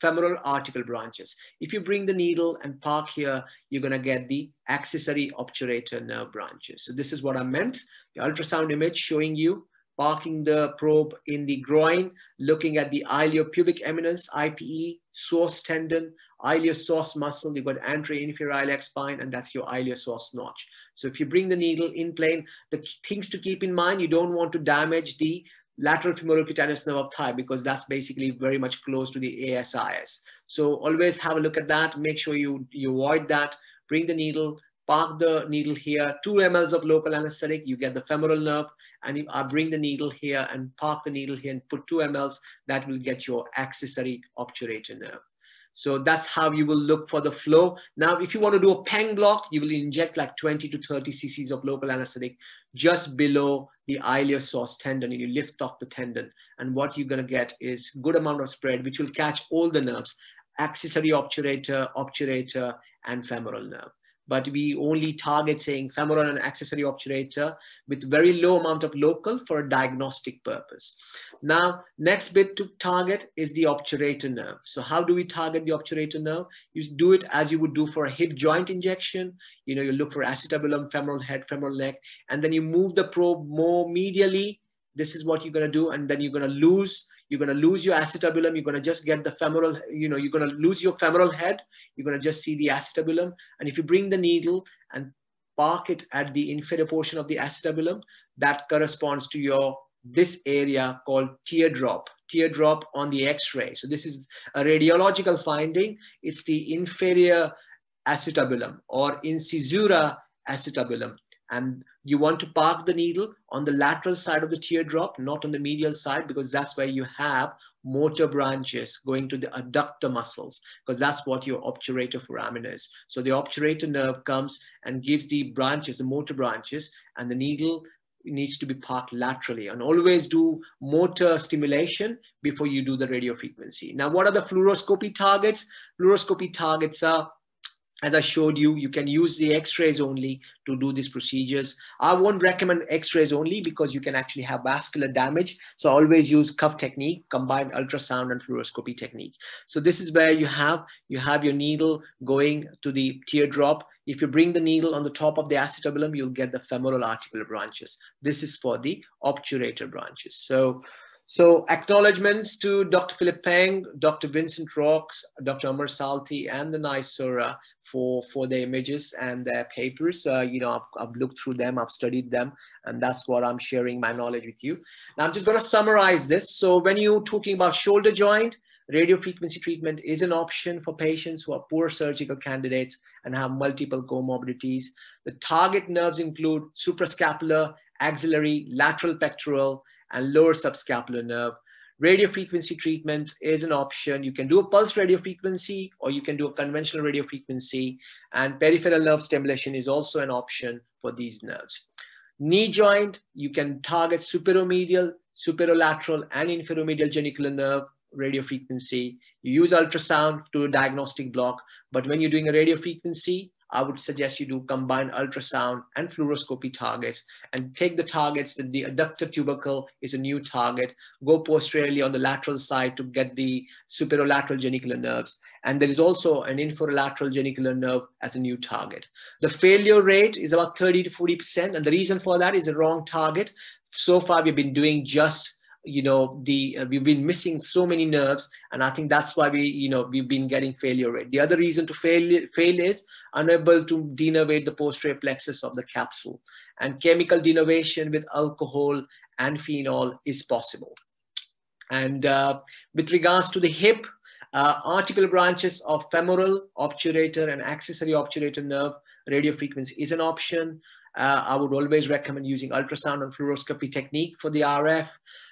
femoral article branches. If you bring the needle and park here, you're gonna get the accessory obturator nerve branches. So this is what I meant, the ultrasound image showing you parking the probe in the groin, looking at the iliopubic eminence, IPE, psoas tendon, iliopsoas muscle, you've got anterior inferior iliac spine, and that's your iliopsoas notch. So if you bring the needle in plane, the things to keep in mind, you don't want to damage the lateral femoral cutaneous nerve of thigh because that's basically very much close to the ASIS. So always have a look at that. Make sure you, you avoid that. Bring the needle, park the needle here, two mLs of local anesthetic, you get the femoral nerve, and if I uh, bring the needle here and park the needle here and put two mLs, that will get your accessory obturator nerve. So that's how you will look for the flow. Now, if you want to do a PENG block, you will inject like 20 to 30 cc's of local anesthetic just below the iliopsoas tendon and you lift off the tendon. And what you're going to get is good amount of spread, which will catch all the nerves, accessory obturator, obturator, and femoral nerve but we only targeting femoral and accessory obturator with very low amount of local for a diagnostic purpose. Now, next bit to target is the obturator nerve. So how do we target the obturator nerve? You do it as you would do for a hip joint injection. You know, you look for acetabulum, femoral head, femoral neck, and then you move the probe more medially. This is what you're gonna do, and then you're gonna lose you're going to lose your acetabulum. You're going to just get the femoral, you know, you're going to lose your femoral head. You're going to just see the acetabulum. And if you bring the needle and park it at the inferior portion of the acetabulum, that corresponds to your this area called teardrop, teardrop on the x-ray. So this is a radiological finding. It's the inferior acetabulum or incisura acetabulum. And you want to park the needle on the lateral side of the teardrop, not on the medial side, because that's where you have motor branches going to the adductor muscles, because that's what your obturator foramen is. So the obturator nerve comes and gives the branches, the motor branches, and the needle needs to be parked laterally and always do motor stimulation before you do the radio frequency. Now, what are the fluoroscopy targets? Fluoroscopy targets are as I showed you, you can use the x-rays only to do these procedures. I won't recommend x-rays only because you can actually have vascular damage. So always use cuff technique, combined ultrasound and fluoroscopy technique. So this is where you have, you have your needle going to the teardrop. If you bring the needle on the top of the acetabulum, you'll get the femoral articular branches. This is for the obturator branches. So so acknowledgements to Dr. Philip Peng, Dr. Vincent Roques, Dr. Amar Salti, and the NYSORA for, for the images and their papers. Uh, you know, I've, I've looked through them, I've studied them, and that's what I'm sharing my knowledge with you. Now I'm just gonna summarize this. So when you're talking about shoulder joint, radio frequency treatment is an option for patients who are poor surgical candidates and have multiple comorbidities. The target nerves include suprascapular, axillary, lateral pectoral, and lower subscapular nerve. Radio frequency treatment is an option. You can do a pulse radio frequency or you can do a conventional radio frequency and peripheral nerve stimulation is also an option for these nerves. Knee joint, you can target superomedial, superolateral and inferomedial genicular nerve radio frequency. You use ultrasound to a diagnostic block, but when you're doing a radio frequency, I would suggest you do combine ultrasound and fluoroscopy targets and take the targets that the adductor tubercle is a new target, go posteriorly on the lateral side to get the superolateral genicular nerves. And there is also an inferolateral genicular nerve as a new target. The failure rate is about 30 to 40%. And the reason for that is a wrong target. So far, we've been doing just you know the uh, we've been missing so many nerves and i think that's why we you know we've been getting failure rate. The other reason to fail fail is unable to denervate the posterior plexus of the capsule. And chemical denervation with alcohol and phenol is possible. And uh, with regards to the hip uh, articular branches of femoral obturator and accessory obturator nerve radio frequency is an option. Uh, I would always recommend using ultrasound and fluoroscopy technique for the RF.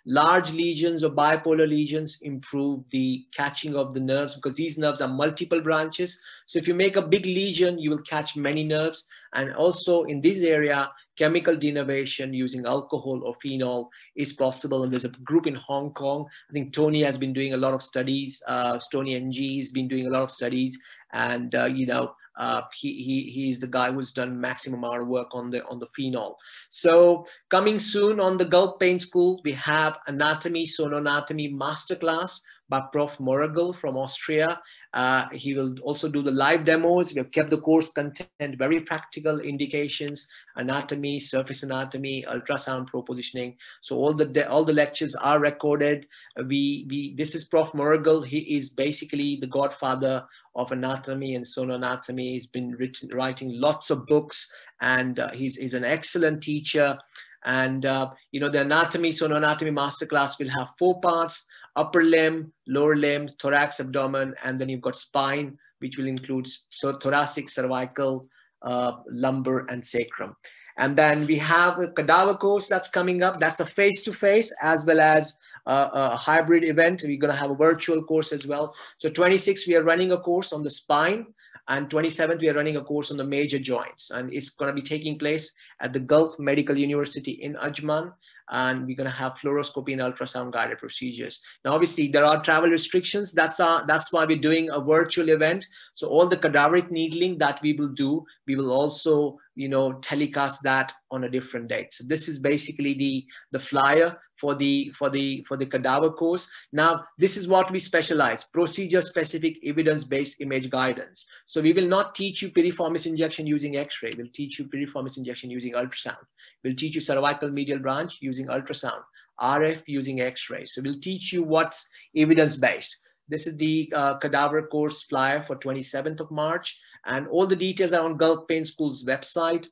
Large lesions or bipolar lesions improve the catching of the nerves because these nerves are multiple branches. So if you make a big lesion, you will catch many nerves. And also in this area, chemical denervation using alcohol or phenol is possible. And there's a group in Hong Kong. I think Tony has been doing a lot of studies. Uh, Tony NG has been doing a lot of studies. And, uh, you know, uh, he, he, he's the guy who's done maximum amount of work on the, on the phenol. So coming soon on the Gulf Pain School, we have anatomy, sonoanatomy masterclass by Prof. Moriggl from Austria. Uh, he will also do the live demos. We have kept the course content very practical indications, anatomy, surface anatomy, ultrasound propositioning. So all the all the lectures are recorded. We we this is Prof. Moriggl. He is basically the godfather of anatomy and sonoanatomy. He's been written, writing lots of books, and uh, he's he's an excellent teacher. And, uh, you know, the anatomy, sonoanatomy masterclass will have four parts, upper limb, lower limb, thorax, abdomen, and then you've got spine, which will include so thoracic, cervical, uh, lumbar, and sacrum. And then we have a cadaver course that's coming up. That's a face-to-face -face as well as a hybrid event. We're going to have a virtual course as well. So 26, we are running a course on the spine. And 27th, we are running a course on the major joints. And it's going to be taking place at the Gulf Medical University in Ajman. And we're going to have fluoroscopy and ultrasound guided procedures. Now, obviously, there are travel restrictions. That's, our, that's why we're doing a virtual event. So all the cadaveric needling that we will do, we will also you know telecast that on a different date so this is basically the the flyer for the for the for the cadaver course. Now this is what we specialize procedure specific evidence based image guidance. So we will not teach you piriformis injection using x-ray. We'll teach you piriformis injection using ultrasound. We'll teach you cervical medial branch using ultrasound rf using x-ray. So we'll teach you what's evidence based this is the uh, cadaver course flyer for 27th of March. And all the details are on Gulf Pain School's website.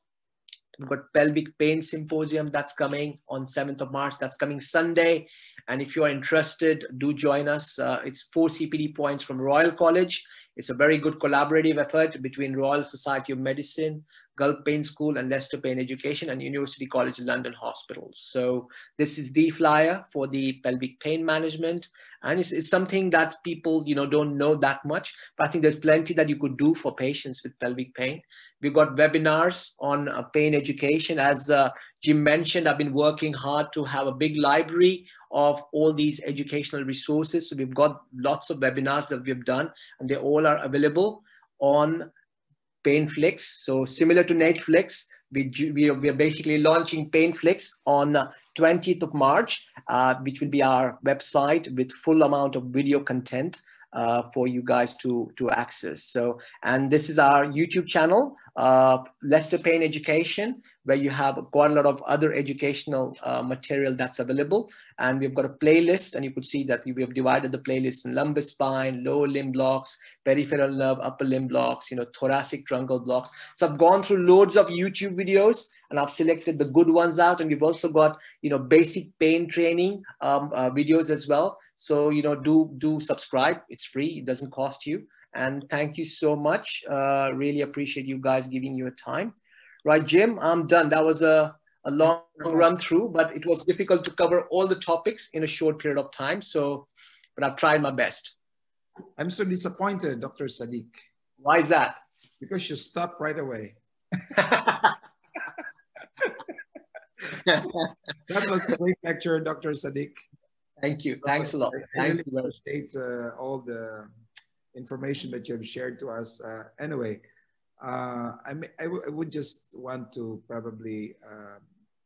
We've got pelvic pain symposium that's coming on 7th of March. That's coming Sunday. And if you are interested, do join us. Uh, it's four CPD points from Royal College. It's a very good collaborative effort between Royal Society of Medicine, Gulf Pain School, and Leicester Pain Education, and University College London Hospitals. So this is the flyer for the pelvic pain management, and it's, it's something that people you know don't know that much. But I think there's plenty that you could do for patients with pelvic pain. We've got webinars on uh, pain education. As uh, Jim mentioned, I've been working hard to have a big library of all these educational resources. So we've got lots of webinars that we've done, and they all are available on Painflix. So similar to Netflix, we, we, are, we are basically launching Painflix on 20th of March, uh, which will be our website with full amount of video content uh, for you guys to, to access. So, and this is our YouTube channel, uh, Leicester Pain Education, where you have quite a lot of other educational uh, material that's available. And we've got a playlist and you could see that we have divided the playlist in lumbar spine, lower limb blocks, peripheral nerve, upper limb blocks, you know, thoracic truncal blocks. So I've gone through loads of YouTube videos and I've selected the good ones out. And we've also got, you know, basic pain training um, uh, videos as well. So, you know, do, do subscribe. It's free. It doesn't cost you. And thank you so much. Uh, really appreciate you guys giving your time. Right, Jim, I'm done. That was a, a long run through, but it was difficult to cover all the topics in a short period of time. So, but I've tried my best. I'm so disappointed, Dr. Sadiq. Why is that? Because you stopped right away. that was a great lecture, Dr. Sadiq. Thank you. Thanks a lot. I really Thank appreciate uh, all the information that you have shared to us. Uh, anyway, uh, I, may, I, would just want to probably uh,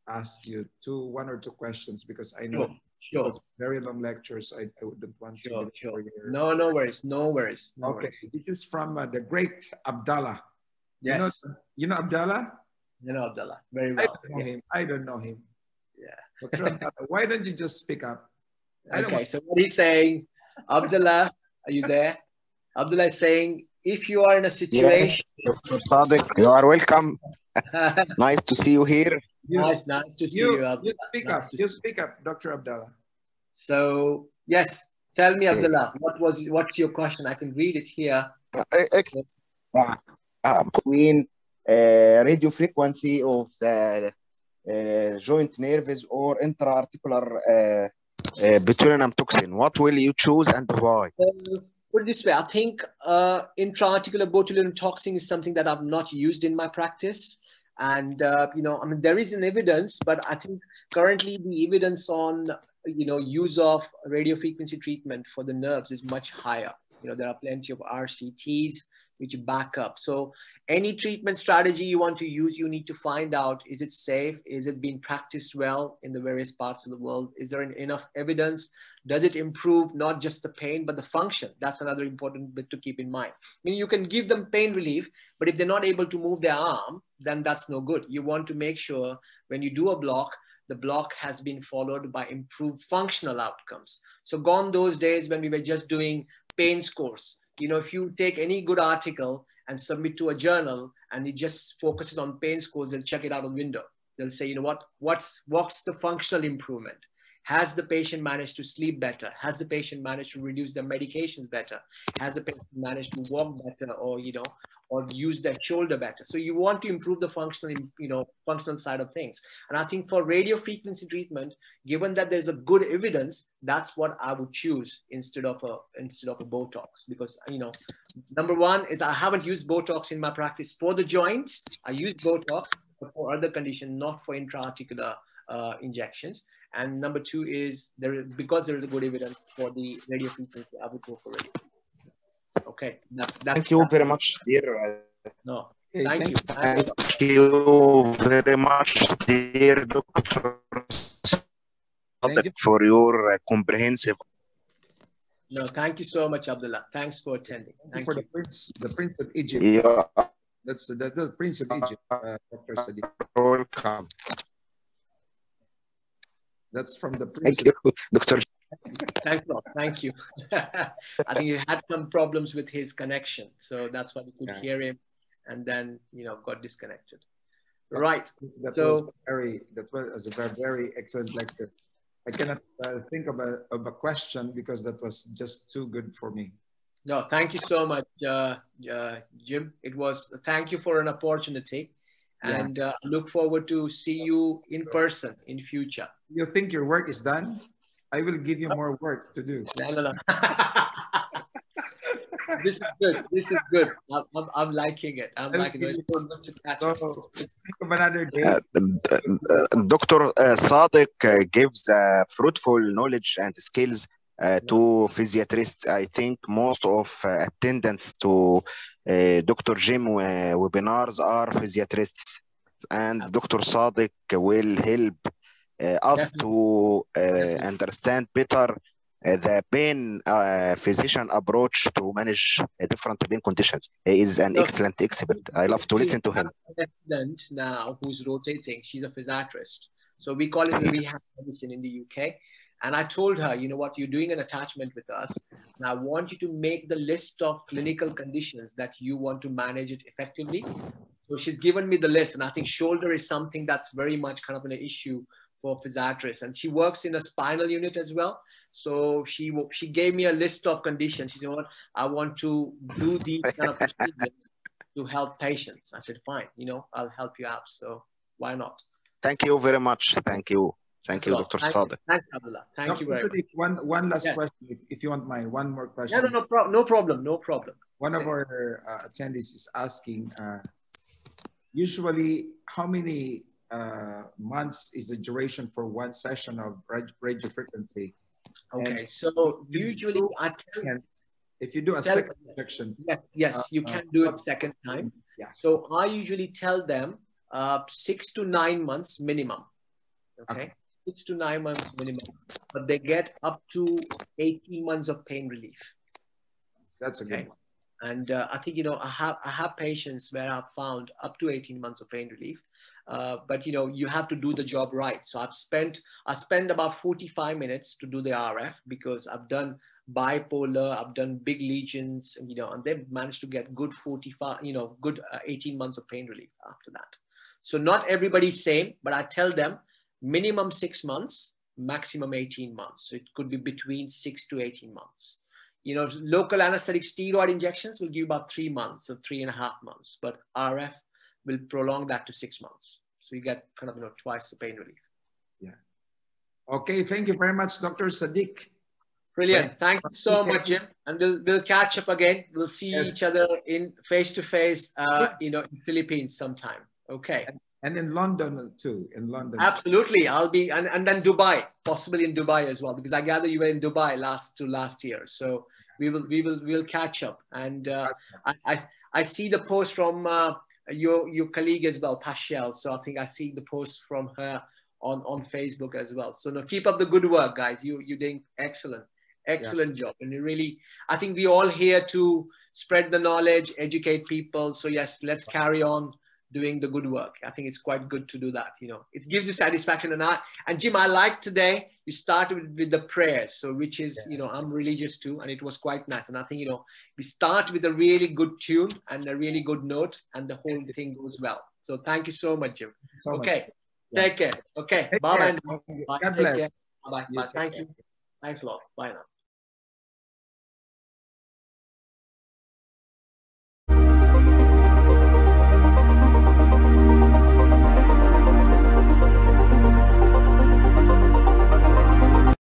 ask you two, one or two questions because I know sure. sure. very long lectures. I, I wouldn't want sure, to. Sure. Your... No, no worries. No worries. No okay. Worries. This is from uh, the great Abdallah. Yes. You know, you know Abdallah? You know Abdallah very well. I don't know yeah. him. I don't know him. Yeah. why don't you just speak up? okay. So what he's saying, Abdullah, are you there? Abdullah is saying, if you are in a situation. Sadiq, you are welcome. nice to see you here. You, nice, nice to see you. you, you speak nice up. You speak up, Dr. Abdullah. So yes, tell me, Abdullah, what was what's your question? I can read it here. Uh, uh, between uh, radio frequency of the uh, joint nerves or intra-articular uh, uh, botulinum toxin, what will you choose and why? Put it this way, I think uh, intra-articular botulinum toxin is something that I've not used in my practice. And, uh, you know, I mean, there is an evidence, but I think currently the evidence on, you know, use of radio frequency treatment for the nerves is much higher. You know, there are plenty of RCTs, which back up. So any treatment strategy you want to use, you need to find out, is it safe? Is it being practiced well in the various parts of the world? Is there enough evidence? Does it improve not just the pain, but the function? That's another important bit to keep in mind. I mean, you can give them pain relief, but if they're not able to move their arm, then that's no good. You want to make sure when you do a block, the block has been followed by improved functional outcomes. So gone those days when we were just doing pain scores. You know, if you take any good article and submit to a journal and it just focuses on pain scores, they'll check it out of the window. They'll say, you know what, what's, what's the functional improvement? Has the patient managed to sleep better? Has the patient managed to reduce their medications better? Has the patient managed to walk better or, you know, or use their shoulder better? So you want to improve the functional, you know, functional side of things. And I think for radio frequency treatment, given that there's a good evidence, that's what I would choose instead of a, instead of a Botox. Because, you know, number one is I haven't used Botox in my practice for the joints. I use Botox for other conditions, not for intra-articular uh, injections. And number two is there because there is a good evidence for the radio frequency, I would go for radio. Okay, that's that's. Thank you that's very much, dear. No, Okay, thank, thank you. Thank you. Very much, dear Doctor, Thank you. for your uh, comprehensive. No, thank you so much, Abdullah. Thanks for attending. Thank you Thank for you. the prince, the prince of Egypt. Yeah, That's the, the, the prince of Egypt, uh, Dr. Sadiq. welcome. That's from the prince. Thank you, Doctor. Thanks a lot. Thank you. I think he had some problems with his connection, so that's why we could Yeah. hear him, and then you know got disconnected. Right. That So- was very, that was a very, very excellent lecture. I cannot uh, think of a, of a question because that was just too good for me. No, thank you so much, uh, uh, Jim. It was thank you for an opportunity, Yeah. and uh, look forward to see you in person in future. You think your work is done? I will give you more work to do. No, no, no. this is good. This is good. I'm, I'm, I'm liking it. I'm I'll liking it. give It's so good to catch So think of another day. Uh, uh, Dr. Uh, Sadiq uh, gives uh, fruitful knowledge and skills uh, to physiatrists. I think most of uh, attendants to uh, Dr. Jim uh, webinars are physiatrists, and Dr. Sadiq will help uh, us to uh, understand better uh, the pain uh, physician approach to manage uh, different pain conditions. He is an excellent expert. I love to listen to him. President now who's rotating. She's a physiatrist. So we call it rehab medicine in the UK. And I told her, you know what, you're doing an attachment with us. And I want you to make the list of clinical conditions that you want to manage it effectively. So she's given me the list. And I think shoulder is something that's very much kind of an issue for physiatrists. And she works in a spinal unit as well. So she she gave me a list of conditions. She said, what, I want to do these kind of procedures to help patients. I said, fine, you know, I'll help you out. So why not? Thank you very much. Thank you. Thank Thanks you, a lot. Dr. Thank Sadiq. Thanks, Abdullah. Thank Dr. you very much. One, one last Yeah. question, if, if you want mind, one more question. No, no, no, pro- no problem. No problem. One of our uh, attendees is asking, uh, usually how many uh, months is the duration for one session of rad- radio frequency? Okay. And So usually I tell And if you do a Tell- second injection, yes, yes, Uh, you uh, can do it second time. Yeah. So I usually tell them uh, six to nine months minimum. Okay. Okay. Six to nine months minimum, but they get up to 18 months of pain relief. that's a good Okay. one. And uh, I think, you know, I have, I have patients where I've found up to 18 months of pain relief. Uh, but, you know, you have to do the job right. So I've spent, I spend about 45 minutes to do the RF because I've done bipolar, I've done big lesions, you know, and they've managed to get good 45, you know, good uh, 18 months of pain relief after that. So not everybody's same, but I tell them minimum six months, maximum 18 months. So it could be between six to 18 months you know, local anesthetic steroid injections will give about three months or three and a half months, but RF will prolong that to six months. So you get kind of, you know, twice the pain relief. Yeah. Okay, thank you very much, Dr. Sadiq. Brilliant. Right. Thank you so much, Jim. And we'll, we'll catch up again. We'll see Yes. each other in face to face, uh, you know, in Philippines sometime. Okay. And in London too, in London. Absolutely. I'll be, and, and then Dubai, possibly in Dubai as well, because I gather you were in Dubai last to last year. So we will, we will, we'll catch up. And uh, I, I, I see the post from uh, your your colleague as well, Pashel. So I think I see the post from her on on Facebook as well. So no, keep up the good work, guys. You you're doing excellent, excellent yeah. job, and you really, I think we all here to spread the knowledge, educate people. So yes, let's carry on doing the good work. I think it's quite good to do that. You know, it gives you satisfaction. And I and Jim, I like today you started with, the prayers, so which is yeah. you know I'm religious too, and it was quite nice. And I think you know we start with a really good tune and a really good note, and the whole thing goes well. So thank you so much, Jim. So okay, much. Yeah. take care. Okay, bye bye. Bye. God bless. Bye bye. Thank you. Thanks a lot. Bye now.